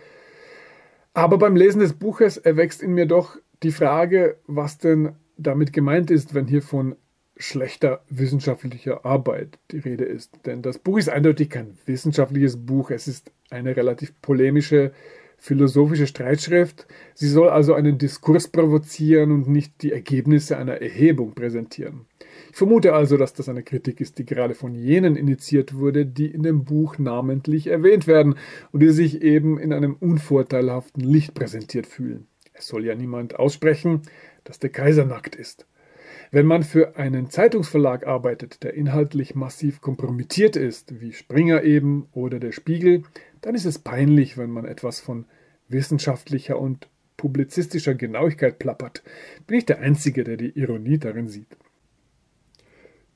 Aber beim Lesen des Buches erwächst in mir doch die Frage, was denn damit gemeint ist, wenn hier von schlechter wissenschaftlicher Arbeit die Rede ist. Denn das Buch ist eindeutig kein wissenschaftliches Buch, es ist eine relativ polemische philosophische Streitschrift. Sie soll also einen Diskurs provozieren und nicht die Ergebnisse einer Erhebung präsentieren. Ich vermute also, dass das eine Kritik ist, die gerade von jenen initiiert wurde, die in dem Buch namentlich erwähnt werden und die sich eben in einem unvorteilhaften Licht präsentiert fühlen. Es soll ja niemand aussprechen, dass der Kaiser nackt ist. Wenn man für einen Zeitungsverlag arbeitet, der inhaltlich massiv kompromittiert ist, wie Springer eben oder der Spiegel, dann ist es peinlich, wenn man etwas von wissenschaftlicher und publizistischer Genauigkeit plappert. Bin ich der Einzige, der die Ironie darin sieht.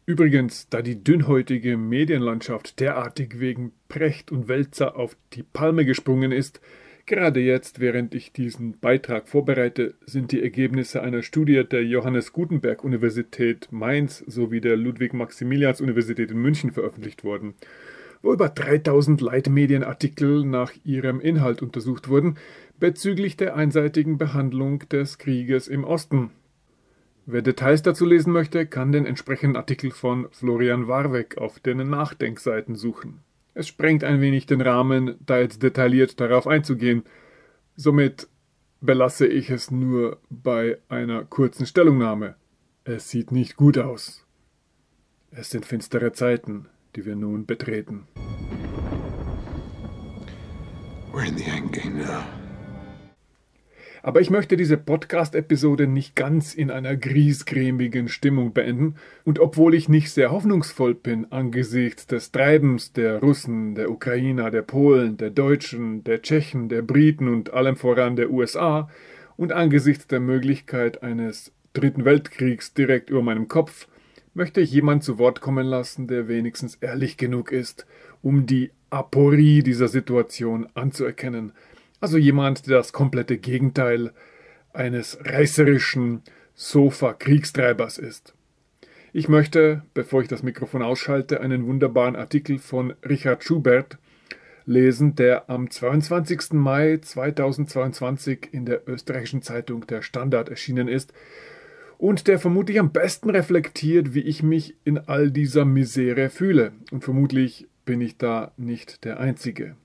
Übrigens, da die dünnhäutige Medienlandschaft derartig wegen Precht und Wälzer auf die Palme gesprungen ist, Gerade jetzt, während ich diesen Beitrag vorbereite, sind die Ergebnisse einer Studie der Johannes Gutenberg Universität Mainz sowie der Ludwig-Maximilians Universität in München veröffentlicht worden, wo über 3000 Leitmedienartikel nach ihrem Inhalt untersucht wurden bezüglich der einseitigen Behandlung des Krieges im Osten. Wer Details dazu lesen möchte, kann den entsprechenden Artikel von Florian Warweck auf den Nachdenkseiten suchen. Es sprengt ein wenig den Rahmen, da jetzt detailliert darauf einzugehen. Somit belasse ich es nur bei einer kurzen Stellungnahme. Es sieht nicht gut aus. Es sind finstere Zeiten, die wir nun betreten. We're in the endgame now. Aber ich möchte diese Podcast-Episode nicht ganz in einer griesgrämigen Stimmung beenden. Und obwohl ich nicht sehr hoffnungsvoll bin angesichts des Treibens der Russen, der Ukrainer, der Polen, der Deutschen, der Tschechen, der Briten und allem voran der USA und angesichts der Möglichkeit eines Dritten Weltkriegs direkt über meinem Kopf, möchte ich jemand zu Wort kommen lassen, der wenigstens ehrlich genug ist, um die Aporie dieser Situation anzuerkennen – also jemand, der das komplette Gegenteil eines reißerischen Sofa-Kriegstreibers ist. Ich möchte, bevor ich das Mikrofon ausschalte, einen wunderbaren Artikel von Richard Schubert lesen, der am 22. Mai 2022 in der österreichischen Zeitung Der Standard erschienen ist und der vermutlich am besten reflektiert, wie ich mich in all dieser Misere fühle. Und vermutlich bin ich da nicht der Einzige.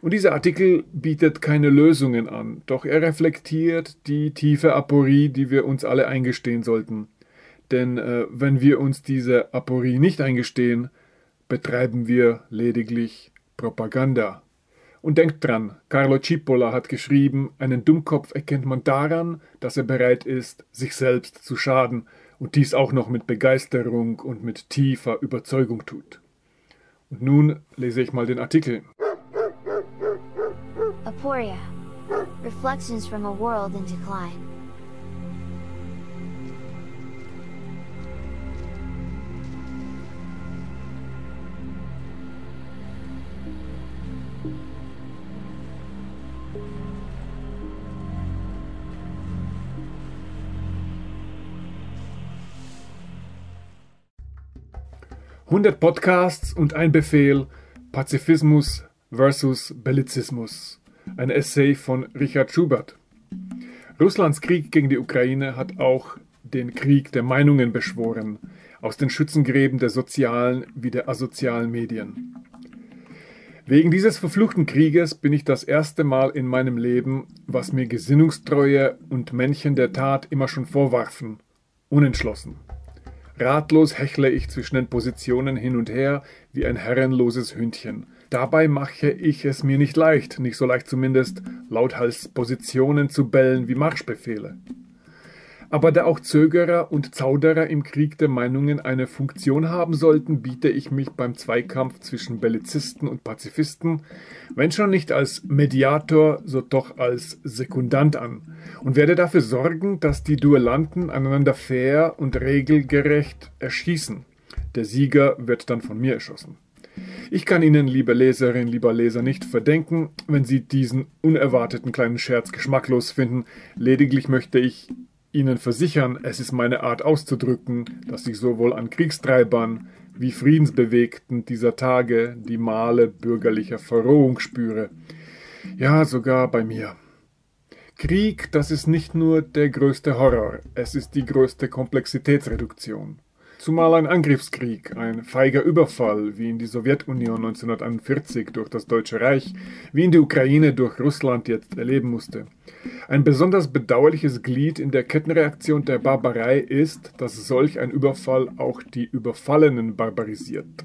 Und dieser Artikel bietet keine Lösungen an, doch er reflektiert die tiefe Aporie, die wir uns alle eingestehen sollten. Denn äh, wenn wir uns diese Aporie nicht eingestehen, betreiben wir lediglich Propaganda. Und denkt dran, Carlo Cipolla hat geschrieben, einen Dummkopf erkennt man daran, dass er bereit ist, sich selbst zu schaden und dies auch noch mit Begeisterung und mit tiefer Überzeugung tut. Und nun lese ich mal den Artikel. Aporia. Reflections from a World in Decline. Hundert Podcasts und ein Befehl Pazifismus versus Bellizismus ein Essay von Richard Schubert. Russlands Krieg gegen die Ukraine hat auch den Krieg der Meinungen beschworen, aus den Schützengräben der sozialen wie der asozialen Medien. Wegen dieses verfluchten Krieges bin ich das erste Mal in meinem Leben, was mir Gesinnungstreue und Männchen der Tat immer schon vorwarfen, unentschlossen. Ratlos hechle ich zwischen den Positionen hin und her wie ein herrenloses Hündchen, Dabei mache ich es mir nicht leicht, nicht so leicht zumindest, lauthals Positionen zu bellen wie Marschbefehle. Aber da auch Zögerer und Zauderer im Krieg der Meinungen eine Funktion haben sollten, biete ich mich beim Zweikampf zwischen Bellizisten und Pazifisten, wenn schon nicht als Mediator, so doch als Sekundant an und werde dafür sorgen, dass die Duellanten einander fair und regelgerecht erschießen. Der Sieger wird dann von mir erschossen. Ich kann Ihnen, liebe Leserin, lieber Leser, nicht verdenken, wenn Sie diesen unerwarteten kleinen Scherz geschmacklos finden. Lediglich möchte ich Ihnen versichern, es ist meine Art auszudrücken, dass ich sowohl an Kriegstreibern wie Friedensbewegten dieser Tage die Male bürgerlicher Verrohung spüre. Ja, sogar bei mir. Krieg, das ist nicht nur der größte Horror, es ist die größte Komplexitätsreduktion. Zumal ein Angriffskrieg, ein feiger Überfall, wie in die Sowjetunion 1941 durch das Deutsche Reich, wie in die Ukraine durch Russland jetzt erleben musste. Ein besonders bedauerliches Glied in der Kettenreaktion der Barbarei ist, dass solch ein Überfall auch die Überfallenen barbarisiert.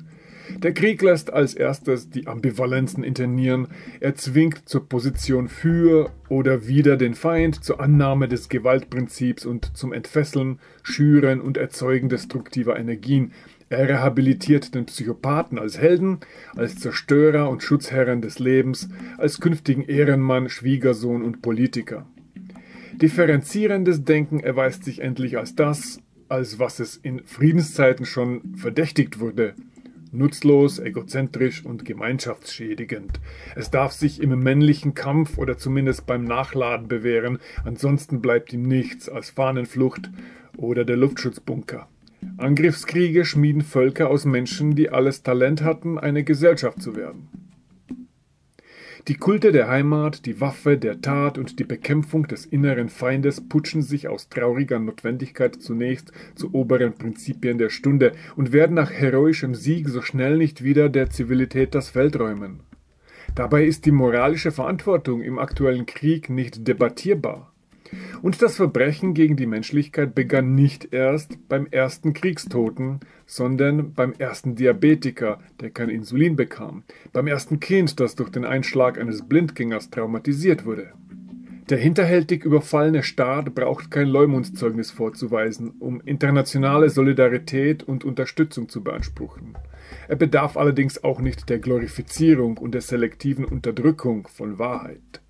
Der Krieg lässt als erstes die Ambivalenzen internieren. Er zwingt zur Position für oder wider den Feind, zur Annahme des Gewaltprinzips und zum Entfesseln, Schüren und Erzeugen destruktiver Energien. Er rehabilitiert den Psychopathen als Helden, als Zerstörer und Schutzherren des Lebens, als künftigen Ehrenmann, Schwiegersohn und Politiker. Differenzierendes Denken erweist sich endlich als das, als was es in Friedenszeiten schon verdächtigt wurde, nutzlos, egozentrisch und gemeinschaftsschädigend. Es darf sich im männlichen Kampf oder zumindest beim Nachladen bewähren, ansonsten bleibt ihm nichts als Fahnenflucht oder der Luftschutzbunker. Angriffskriege schmieden Völker aus Menschen, die alles Talent hatten, eine Gesellschaft zu werden. Die Kulte der Heimat, die Waffe der Tat und die Bekämpfung des inneren Feindes putschen sich aus trauriger Notwendigkeit zunächst zu oberen Prinzipien der Stunde und werden nach heroischem Sieg so schnell nicht wieder der Zivilität das Feld räumen. Dabei ist die moralische Verantwortung im aktuellen Krieg nicht debattierbar. Und das Verbrechen gegen die Menschlichkeit begann nicht erst beim ersten Kriegstoten, sondern beim ersten Diabetiker, der kein Insulin bekam, beim ersten Kind, das durch den Einschlag eines Blindgängers traumatisiert wurde. Der hinterhältig überfallene Staat braucht kein Leumundszeugnis vorzuweisen, um internationale Solidarität und Unterstützung zu beanspruchen. Er bedarf allerdings auch nicht der Glorifizierung und der selektiven Unterdrückung von Wahrheit.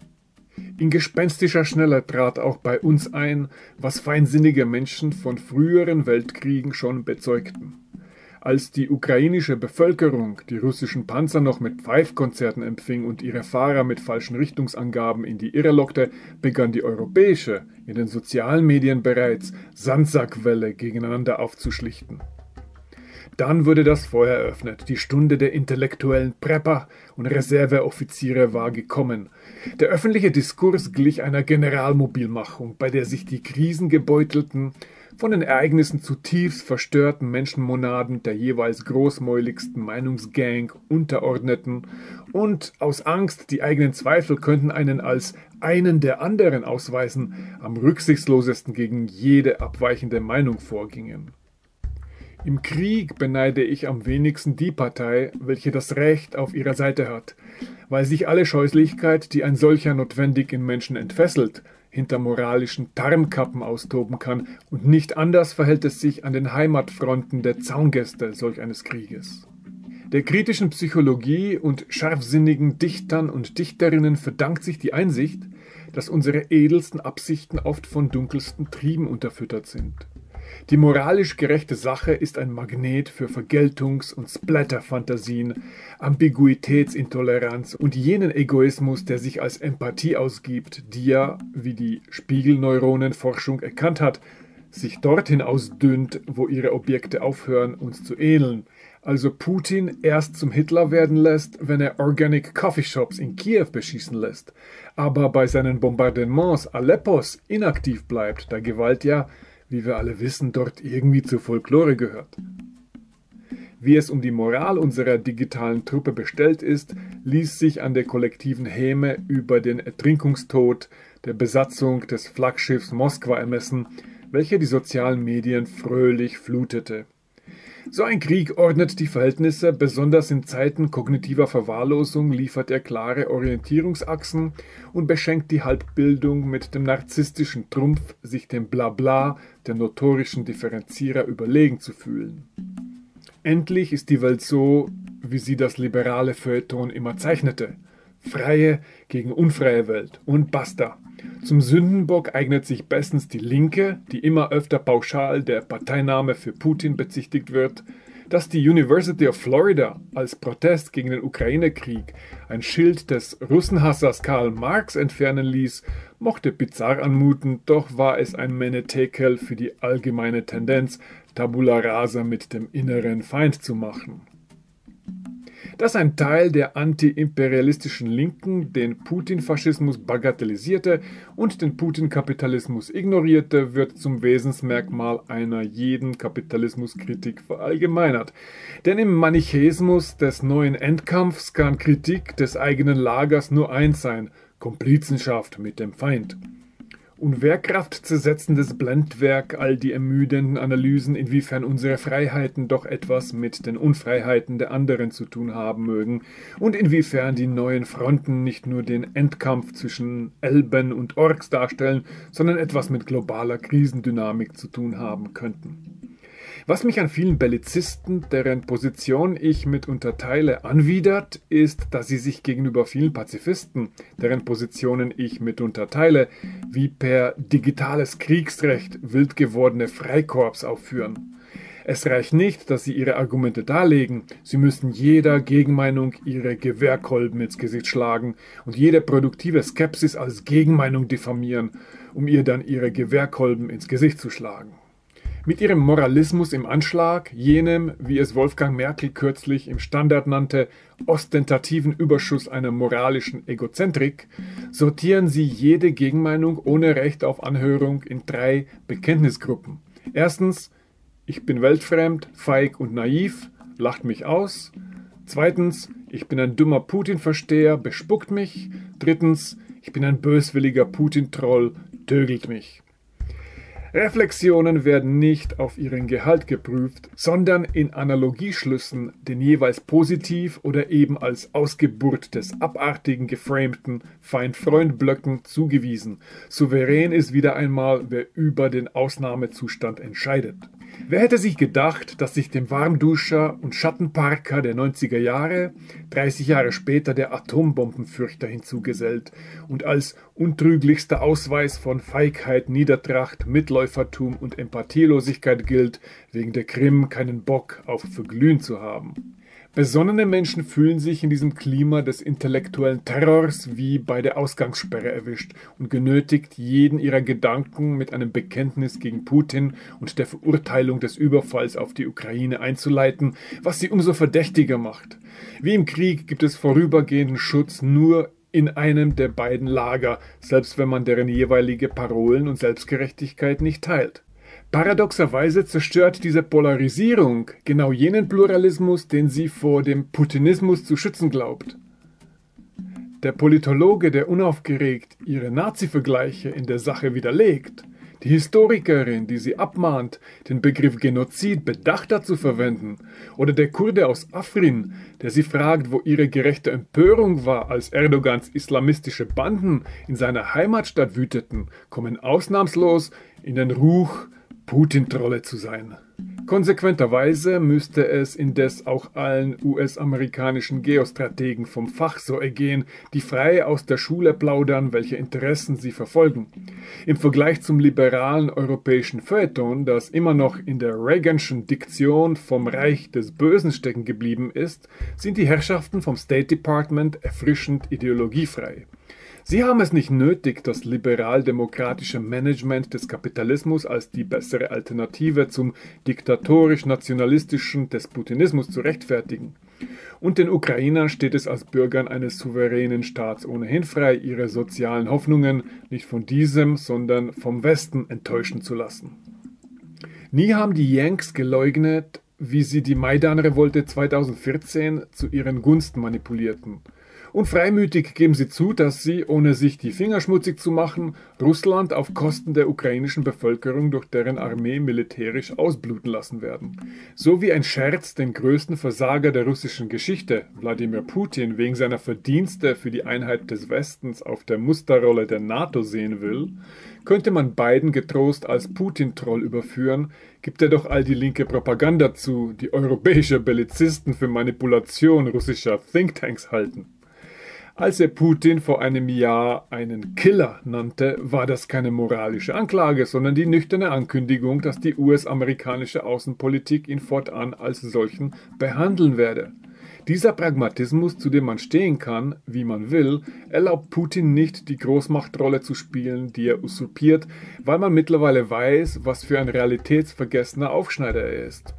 In gespenstischer Schnelle trat auch bei uns ein, was feinsinnige Menschen von früheren Weltkriegen schon bezeugten. Als die ukrainische Bevölkerung die russischen Panzer noch mit Pfeifkonzerten empfing und ihre Fahrer mit falschen Richtungsangaben in die Irre lockte, begann die europäische, in den sozialen Medien bereits, Sandsackwelle gegeneinander aufzuschlichten. Dann wurde das Feuer eröffnet. Die Stunde der intellektuellen Prepper und Reserveoffiziere war gekommen. Der öffentliche Diskurs glich einer Generalmobilmachung, bei der sich die krisengebeutelten, von den Ereignissen zutiefst verstörten Menschenmonaden der jeweils großmäuligsten Meinungsgang unterordneten und aus Angst, die eigenen Zweifel könnten einen als einen der anderen ausweisen, am rücksichtslosesten gegen jede abweichende Meinung vorgingen. Im Krieg beneide ich am wenigsten die Partei, welche das Recht auf ihrer Seite hat, weil sich alle Scheußlichkeit, die ein solcher notwendig in Menschen entfesselt, hinter moralischen Tarnkappen austoben kann, und nicht anders verhält es sich an den Heimatfronten der Zaungäste solch eines Krieges. Der kritischen Psychologie und scharfsinnigen Dichtern und Dichterinnen verdankt sich die Einsicht, dass unsere edelsten Absichten oft von dunkelsten Trieben unterfüttert sind. Die moralisch gerechte Sache ist ein Magnet für Vergeltungs- und Splatterfantasien, Ambiguitätsintoleranz und jenen Egoismus, der sich als Empathie ausgibt, die ja, wie die Spiegelneuronenforschung erkannt hat, sich dorthin ausdünnt, wo ihre Objekte aufhören, uns zu ähneln. Also Putin erst zum Hitler werden lässt, wenn er Organic Coffeeshops in Kiew beschießen lässt, aber bei seinen Bombardements Aleppos inaktiv bleibt, da Gewalt ja wie wir alle wissen, dort irgendwie zur Folklore gehört. Wie es um die Moral unserer digitalen Truppe bestellt ist, ließ sich an der kollektiven Häme über den Ertrinkungstod der Besatzung des Flaggschiffs Moskwa ermessen, welche die sozialen Medien fröhlich flutete. So ein Krieg ordnet die Verhältnisse, besonders in Zeiten kognitiver Verwahrlosung liefert er klare Orientierungsachsen und beschenkt die Halbbildung mit dem narzisstischen Trumpf, sich dem Blabla der notorischen Differenzierer überlegen zu fühlen. Endlich ist die Welt so, wie sie das liberale Feuilleton immer zeichnete. Freie gegen unfreie Welt und basta. Zum Sündenbock eignet sich bestens die Linke, die immer öfter pauschal der Parteinahme für Putin bezichtigt wird, dass die University of Florida als Protest gegen den Ukraine-Krieg ein Schild des Russenhassers Karl Marx entfernen ließ, mochte bizarr anmuten, doch war es ein Menetekel für die allgemeine Tendenz, Tabula rasa mit dem inneren Feind zu machen dass ein Teil der antiimperialistischen Linken den Putin-Faschismus bagatellisierte und den Putin-Kapitalismus ignorierte, wird zum Wesensmerkmal einer jeden Kapitalismuskritik verallgemeinert. Denn im Manichäismus des neuen Endkampfs kann Kritik des eigenen Lagers nur eins sein, Komplizenschaft mit dem Feind. Und Wehrkraftzersetzendes Blendwerk all die ermüdenden Analysen, inwiefern unsere Freiheiten doch etwas mit den Unfreiheiten der anderen zu tun haben mögen und inwiefern die neuen Fronten nicht nur den Endkampf zwischen Elben und Orks darstellen, sondern etwas mit globaler Krisendynamik zu tun haben könnten. Was mich an vielen Bellizisten, deren Position ich mitunter teile, anwidert, ist, dass sie sich gegenüber vielen Pazifisten, deren Positionen ich mitunter teile, wie per digitales Kriegsrecht wild gewordene Freikorps aufführen. Es reicht nicht, dass sie ihre Argumente darlegen, sie müssen jeder Gegenmeinung ihre Gewehrkolben ins Gesicht schlagen und jede produktive Skepsis als Gegenmeinung diffamieren, um ihr dann ihre Gewehrkolben ins Gesicht zu schlagen. Mit ihrem Moralismus im Anschlag, jenem, wie es Wolfgang Merkel kürzlich im Standard nannte, ostentativen Überschuss einer moralischen Egozentrik, sortieren sie jede Gegenmeinung ohne Recht auf Anhörung in drei Bekenntnisgruppen. Erstens, ich bin weltfremd, feig und naiv, lacht mich aus. Zweitens, ich bin ein dummer Putin-Versteher, bespuckt mich. Drittens, ich bin ein böswilliger Putin-Troll, tögelt mich. Reflexionen werden nicht auf ihren Gehalt geprüft, sondern in Analogieschlüssen den jeweils positiv oder eben als Ausgeburt des abartigen geframten Feind-Freund-Blöcken zugewiesen. Souverän ist wieder einmal, wer über den Ausnahmezustand entscheidet. Wer hätte sich gedacht, dass sich dem Warmduscher und Schattenparker der 90er Jahre 30 Jahre später der Atombombenfürchter hinzugesellt und als untrüglichster Ausweis von Feigheit, Niedertracht, Mitläufertum und Empathielosigkeit gilt, wegen der Krim keinen Bock auf Verglühen zu haben? Besonnene Menschen fühlen sich in diesem Klima des intellektuellen Terrors wie bei der Ausgangssperre erwischt und genötigt, jeden ihrer Gedanken mit einem Bekenntnis gegen Putin und der Verurteilung des Überfalls auf die Ukraine einzuleiten, was sie umso verdächtiger macht. Wie im Krieg gibt es vorübergehenden Schutz nur in einem der beiden Lager, selbst wenn man deren jeweilige Parolen und Selbstgerechtigkeit nicht teilt. Paradoxerweise zerstört diese Polarisierung genau jenen Pluralismus, den sie vor dem Putinismus zu schützen glaubt. Der Politologe, der unaufgeregt ihre Nazi-Vergleiche in der Sache widerlegt, die Historikerin, die sie abmahnt, den Begriff Genozid bedachter zu verwenden, oder der Kurde aus Afrin, der sie fragt, wo ihre gerechte Empörung war, als Erdogans islamistische Banden in seiner Heimatstadt wüteten, kommen ausnahmslos in den Ruch Putin-Trolle zu sein. Konsequenterweise müsste es indes auch allen US-amerikanischen Geostrategen vom Fach so ergehen, die frei aus der Schule plaudern, welche Interessen sie verfolgen. Im Vergleich zum liberalen europäischen Feuilleton, das immer noch in der Reaganschen Diktion vom Reich des Bösen stecken geblieben ist, sind die Herrschaften vom State Department erfrischend ideologiefrei. Sie haben es nicht nötig, das liberal-demokratische Management des Kapitalismus als die bessere Alternative zum diktatorisch-nationalistischen Desputinismus zu rechtfertigen. Und den Ukrainern steht es als Bürgern eines souveränen Staats ohnehin frei, ihre sozialen Hoffnungen nicht von diesem, sondern vom Westen enttäuschen zu lassen. Nie haben die Yanks geleugnet, wie sie die Maidan-Revolte 2014 zu ihren Gunsten manipulierten. Und freimütig geben sie zu, dass sie, ohne sich die Finger schmutzig zu machen, Russland auf Kosten der ukrainischen Bevölkerung durch deren Armee militärisch ausbluten lassen werden. So wie ein Scherz den größten Versager der russischen Geschichte, Wladimir Putin, wegen seiner Verdienste für die Einheit des Westens auf der Musterrolle der NATO sehen will, könnte man Biden getrost als Putin-Troll überführen, gibt er doch all die linke Propaganda zu, die europäische Bellizisten für Manipulation russischer Thinktanks halten. Als er Putin vor einem Jahr einen Killer nannte, war das keine moralische Anklage, sondern die nüchterne Ankündigung, dass die US-amerikanische Außenpolitik ihn fortan als solchen behandeln werde. Dieser Pragmatismus, zu dem man stehen kann, wie man will, erlaubt Putin nicht, die Großmachtrolle zu spielen, die er usurpiert, weil man mittlerweile weiß, was für ein realitätsvergessener Aufschneider er ist.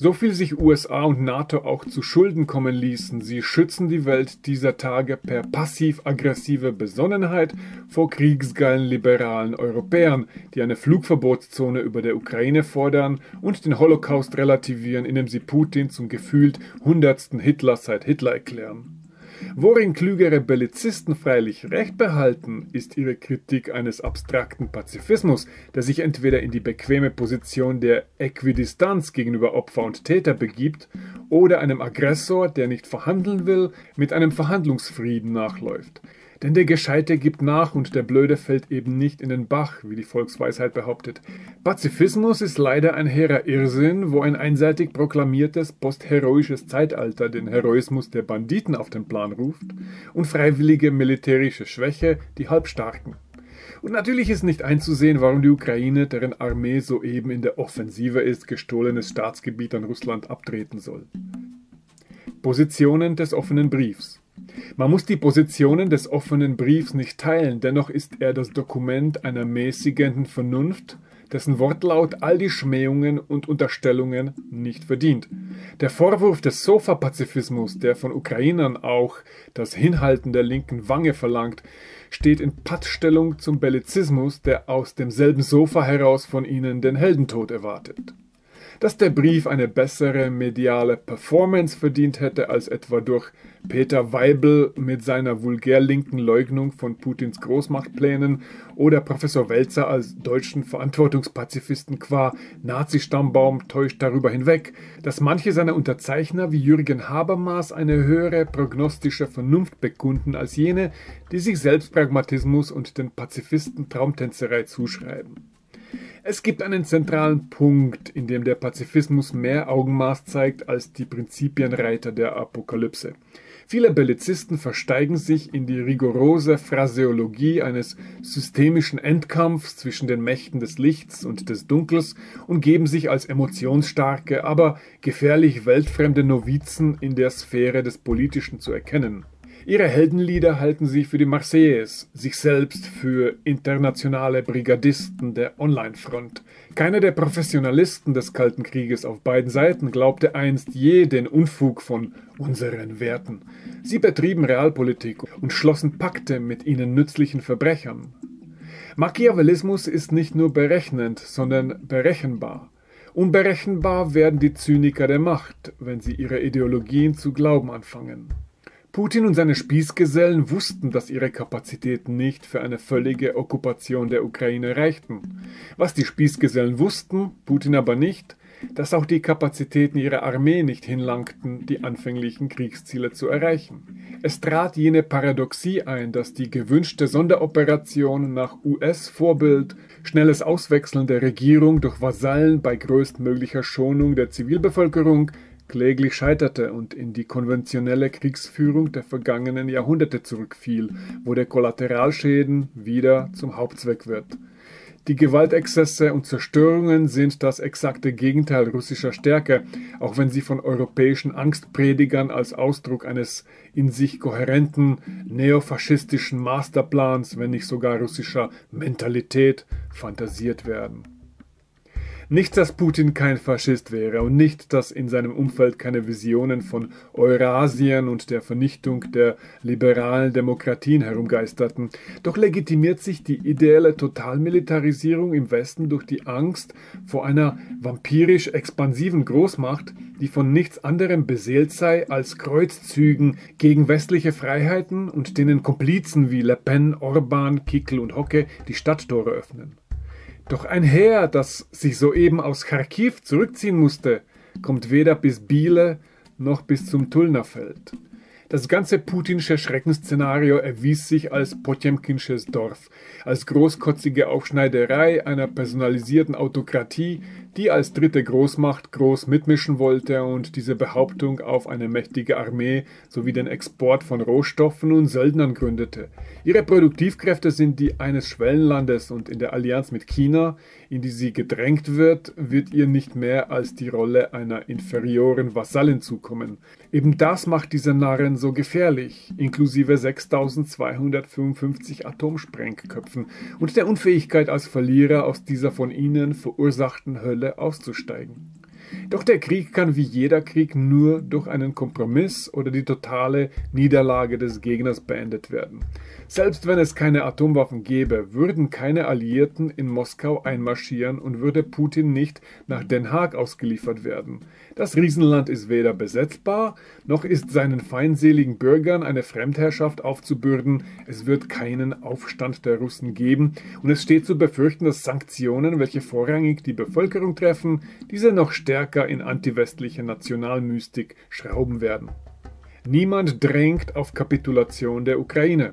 So viel sich USA und NATO auch zu Schulden kommen ließen, sie schützen die Welt dieser Tage per passiv-aggressive Besonnenheit vor kriegsgeilen liberalen Europäern, die eine Flugverbotszone über der Ukraine fordern und den Holocaust relativieren, indem sie Putin zum gefühlt hundertsten Hitler seit Hitler erklären. Worin klügere Bellizisten freilich recht behalten, ist ihre Kritik eines abstrakten Pazifismus, der sich entweder in die bequeme Position der Äquidistanz gegenüber Opfer und Täter begibt oder einem Aggressor, der nicht verhandeln will, mit einem Verhandlungsfrieden nachläuft. Denn der Gescheite gibt nach und der Blöde fällt eben nicht in den Bach, wie die Volksweisheit behauptet. Pazifismus ist leider ein hehrer Irrsinn, wo ein einseitig proklamiertes postheroisches Zeitalter den Heroismus der Banditen auf den Plan ruft und freiwillige militärische Schwäche die Halbstarken. Und natürlich ist nicht einzusehen, warum die Ukraine, deren Armee soeben in der Offensive ist, gestohlenes Staatsgebiet an Russland abtreten soll. Positionen des offenen Briefs. Man muss die Positionen des offenen Briefs nicht teilen, dennoch ist er das Dokument einer mäßigenden Vernunft, dessen Wortlaut all die Schmähungen und Unterstellungen nicht verdient. Der Vorwurf des Sofa-Pazifismus, der von Ukrainern auch das Hinhalten der linken Wange verlangt, steht in Pattstellung zum Bellizismus, der aus demselben Sofa heraus von ihnen den Heldentod erwartet. Dass der Brief eine bessere mediale Performance verdient hätte als etwa durch Peter Weibel mit seiner vulgär linken Leugnung von Putins Großmachtplänen oder Professor Welzer als deutschen Verantwortungspazifisten qua Nazi-Stammbaum täuscht darüber hinweg, dass manche seiner Unterzeichner wie Jürgen Habermas eine höhere prognostische Vernunft bekunden als jene, die sich selbst Pragmatismus und den Pazifisten Traumtänzerei zuschreiben. Es gibt einen zentralen Punkt, in dem der Pazifismus mehr Augenmaß zeigt als die Prinzipienreiter der Apokalypse. Viele Bellizisten versteigen sich in die rigorose Phraseologie eines systemischen Endkampfs zwischen den Mächten des Lichts und des Dunkels und geben sich als emotionsstarke, aber gefährlich weltfremde Novizen in der Sphäre des Politischen zu erkennen. Ihre Heldenlieder halten sie für die Marseillaise, sich selbst für internationale Brigadisten der Online-Front. Keiner der Professionalisten des Kalten Krieges auf beiden Seiten glaubte einst je den Unfug von unseren Werten. Sie betrieben Realpolitik und schlossen Pakte mit ihnen nützlichen Verbrechern. Machiavellismus ist nicht nur berechnend, sondern berechenbar. Unberechenbar werden die Zyniker der Macht, wenn sie ihre Ideologien zu glauben anfangen. Putin und seine Spießgesellen wussten, dass ihre Kapazitäten nicht für eine völlige Okkupation der Ukraine reichten. Was die Spießgesellen wussten, Putin aber nicht, dass auch die Kapazitäten ihrer Armee nicht hinlangten, die anfänglichen Kriegsziele zu erreichen. Es trat jene Paradoxie ein, dass die gewünschte Sonderoperation nach US-Vorbild schnelles Auswechseln der Regierung durch Vasallen bei größtmöglicher Schonung der Zivilbevölkerung kläglich scheiterte und in die konventionelle Kriegsführung der vergangenen Jahrhunderte zurückfiel, wo der Kollateralschäden wieder zum Hauptzweck wird. Die Gewaltexzesse und Zerstörungen sind das exakte Gegenteil russischer Stärke, auch wenn sie von europäischen Angstpredigern als Ausdruck eines in sich kohärenten neofaschistischen Masterplans, wenn nicht sogar russischer Mentalität, fantasiert werden. Nicht, dass Putin kein Faschist wäre und nicht, dass in seinem Umfeld keine Visionen von Eurasien und der Vernichtung der liberalen Demokratien herumgeisterten. Doch legitimiert sich die ideelle Totalmilitarisierung im Westen durch die Angst vor einer vampirisch expansiven Großmacht, die von nichts anderem beseelt sei als Kreuzzügen gegen westliche Freiheiten und denen Komplizen wie Le Pen, Orban, Kickel und Hocke die Stadttore öffnen. Doch ein Heer, das sich soeben aus Kharkiv zurückziehen musste, kommt weder bis Biele noch bis zum Tulnafeld. Das ganze putinsche Schreckensszenario erwies sich als Potjemkinsches Dorf, als großkotzige Aufschneiderei einer personalisierten Autokratie, die als dritte Großmacht groß mitmischen wollte und diese Behauptung auf eine mächtige Armee sowie den Export von Rohstoffen und Söldnern gründete. Ihre Produktivkräfte sind die eines Schwellenlandes und in der Allianz mit China, in die sie gedrängt wird, wird ihr nicht mehr als die Rolle einer inferioren Vasallin zukommen. Eben das macht diese Narren so gefährlich, inklusive 6255 Atomsprengköpfen und der Unfähigkeit als Verlierer aus dieser von ihnen verursachten Hölle auszusteigen. Doch der Krieg kann wie jeder Krieg nur durch einen Kompromiss oder die totale Niederlage des Gegners beendet werden. Selbst wenn es keine Atomwaffen gäbe, würden keine Alliierten in Moskau einmarschieren und würde Putin nicht nach Den Haag ausgeliefert werden. Das Riesenland ist weder besetzbar, noch ist seinen feindseligen Bürgern eine Fremdherrschaft aufzubürden. Es wird keinen Aufstand der Russen geben und es steht zu befürchten, dass Sanktionen, welche vorrangig die Bevölkerung treffen, diese noch stärker in antiwestliche Nationalmystik schrauben werden. Niemand drängt auf Kapitulation der Ukraine.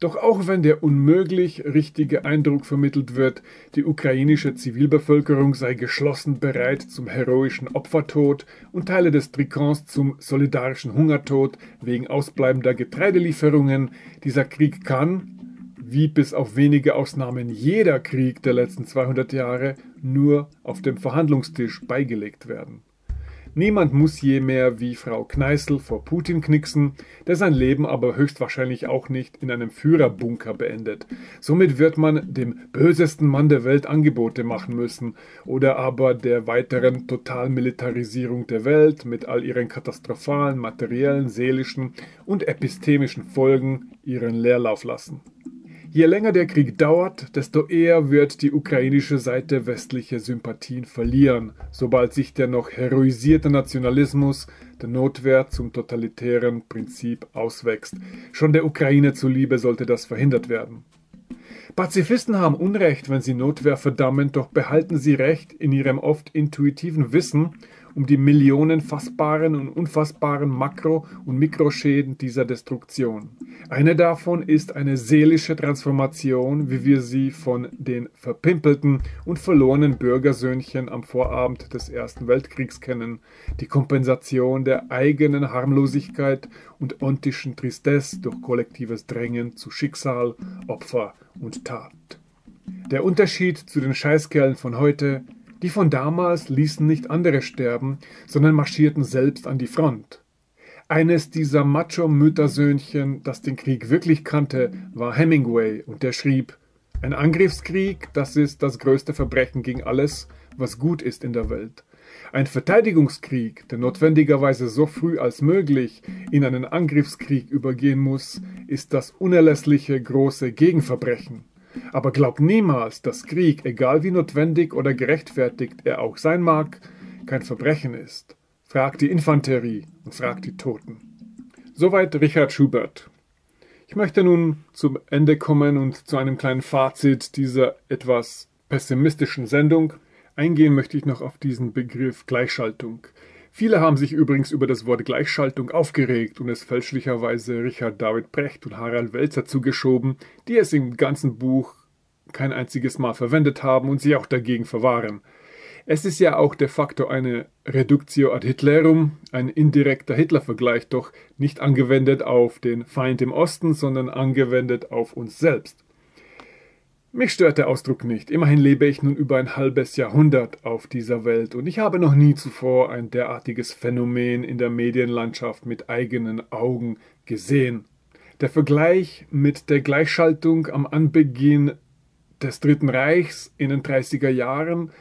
Doch auch wenn der unmöglich richtige Eindruck vermittelt wird, die ukrainische Zivilbevölkerung sei geschlossen bereit zum heroischen Opfertod und Teile des Trikons zum solidarischen Hungertod wegen ausbleibender Getreidelieferungen, dieser Krieg kann, wie bis auf wenige Ausnahmen jeder Krieg der letzten 200 Jahre, nur auf dem Verhandlungstisch beigelegt werden. Niemand muss je mehr wie Frau Kneißl vor Putin knicksen, der sein Leben aber höchstwahrscheinlich auch nicht in einem Führerbunker beendet. Somit wird man dem bösesten Mann der Welt Angebote machen müssen oder aber der weiteren Totalmilitarisierung der Welt mit all ihren katastrophalen materiellen, seelischen und epistemischen Folgen ihren Leerlauf lassen. Je länger der Krieg dauert, desto eher wird die ukrainische Seite westliche Sympathien verlieren, sobald sich der noch heroisierte Nationalismus der Notwehr zum totalitären Prinzip auswächst. Schon der Ukraine zuliebe sollte das verhindert werden. Pazifisten haben Unrecht, wenn sie Notwehr verdammen, doch behalten sie Recht in ihrem oft intuitiven Wissen um die Millionen fassbaren und unfassbaren Makro- und Mikroschäden dieser Destruktion. Eine davon ist eine seelische Transformation, wie wir sie von den verpimpelten und verlorenen Bürgersöhnchen am Vorabend des Ersten Weltkriegs kennen, die Kompensation der eigenen Harmlosigkeit und ontischen Tristesse durch kollektives Drängen zu Schicksal, Opfer und Tat. Der Unterschied zu den Scheißkerlen von heute, die von damals ließen nicht andere sterben, sondern marschierten selbst an die Front. Eines dieser Macho-Müttersöhnchen, das den Krieg wirklich kannte, war Hemingway und der schrieb, ein Angriffskrieg, das ist das größte Verbrechen gegen alles, was gut ist in der Welt. Ein Verteidigungskrieg, der notwendigerweise so früh als möglich in einen Angriffskrieg übergehen muss, ist das unerlässliche große Gegenverbrechen. Aber glaubt niemals, dass Krieg, egal wie notwendig oder gerechtfertigt er auch sein mag, kein Verbrechen ist. Fragt die Infanterie und fragt die Toten. Soweit Richard Schubert. Ich möchte nun zum Ende kommen und zu einem kleinen Fazit dieser etwas pessimistischen Sendung. Eingehen möchte ich noch auf diesen Begriff Gleichschaltung. Viele haben sich übrigens über das Wort Gleichschaltung aufgeregt und es fälschlicherweise Richard David Brecht und Harald Welzer zugeschoben, die es im ganzen Buch kein einziges Mal verwendet haben und sich auch dagegen verwahren. Es ist ja auch de facto eine Reductio ad Hitlerum, ein indirekter Hitler-Vergleich, doch nicht angewendet auf den Feind im Osten, sondern angewendet auf uns selbst. Mich stört der Ausdruck nicht. Immerhin lebe ich nun über ein halbes Jahrhundert auf dieser Welt und ich habe noch nie zuvor ein derartiges Phänomen in der Medienlandschaft mit eigenen Augen gesehen. Der Vergleich mit der Gleichschaltung am Anbeginn des Dritten Reichs in den 30er Jahren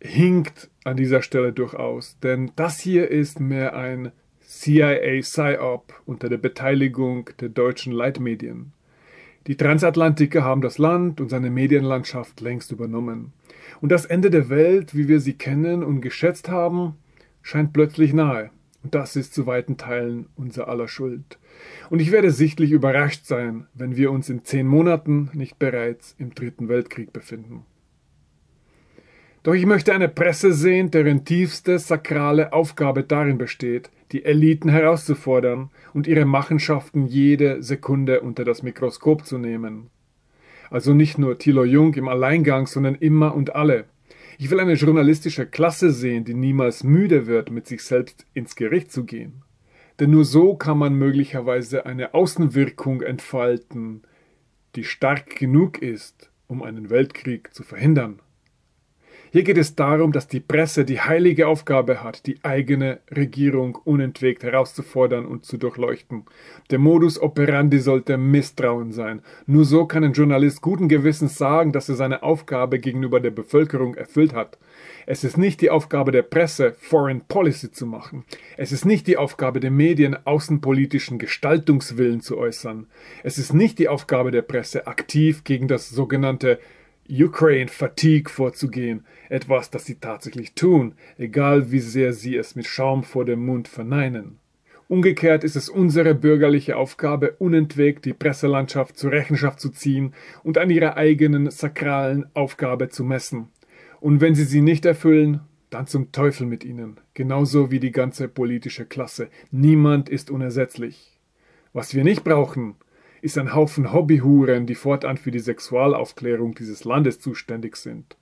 hinkt an dieser Stelle durchaus, denn das hier ist mehr ein CIA PSYOP unter der Beteiligung der deutschen Leitmedien. Die Transatlantiker haben das Land und seine Medienlandschaft längst übernommen. Und das Ende der Welt, wie wir sie kennen und geschätzt haben, scheint plötzlich nahe. Und das ist zu weiten Teilen unser aller Schuld. Und ich werde sichtlich überrascht sein, wenn wir uns in zehn Monaten nicht bereits im Dritten Weltkrieg befinden. Doch ich möchte eine Presse sehen, deren tiefste sakrale Aufgabe darin besteht, die Eliten herauszufordern und ihre Machenschaften jede Sekunde unter das Mikroskop zu nehmen. Also nicht nur Thilo Jung im Alleingang, sondern immer und alle. Ich will eine journalistische Klasse sehen, die niemals müde wird, mit sich selbst ins Gericht zu gehen. Denn nur so kann man möglicherweise eine Außenwirkung entfalten, die stark genug ist, um einen Weltkrieg zu verhindern. Hier geht es darum, dass die Presse die heilige Aufgabe hat, die eigene Regierung unentwegt herauszufordern und zu durchleuchten. Der Modus operandi sollte Misstrauen sein. Nur so kann ein Journalist guten Gewissens sagen, dass er seine Aufgabe gegenüber der Bevölkerung erfüllt hat. Es ist nicht die Aufgabe der Presse, Foreign Policy zu machen. Es ist nicht die Aufgabe der Medien, außenpolitischen Gestaltungswillen zu äußern. Es ist nicht die Aufgabe der Presse, aktiv gegen das sogenannte Ukraine Fatigue vorzugehen, etwas, das sie tatsächlich tun, egal wie sehr sie es mit Schaum vor dem Mund verneinen. Umgekehrt ist es unsere bürgerliche Aufgabe, unentwegt die Presselandschaft zur Rechenschaft zu ziehen und an ihrer eigenen sakralen Aufgabe zu messen. Und wenn sie sie nicht erfüllen, dann zum Teufel mit ihnen, genauso wie die ganze politische Klasse. Niemand ist unersetzlich. Was wir nicht brauchen, ist ein Haufen Hobbyhuren, die fortan für die Sexualaufklärung dieses Landes zuständig sind.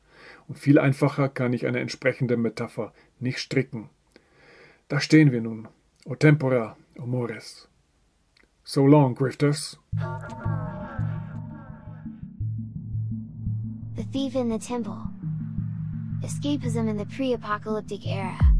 Und viel einfacher kann ich eine entsprechende Metapher nicht stricken. Da stehen wir nun. O tempora, o mores. So long, grifters. The Thief in the Temple. Escapism in the Pre Apocalyptic Era.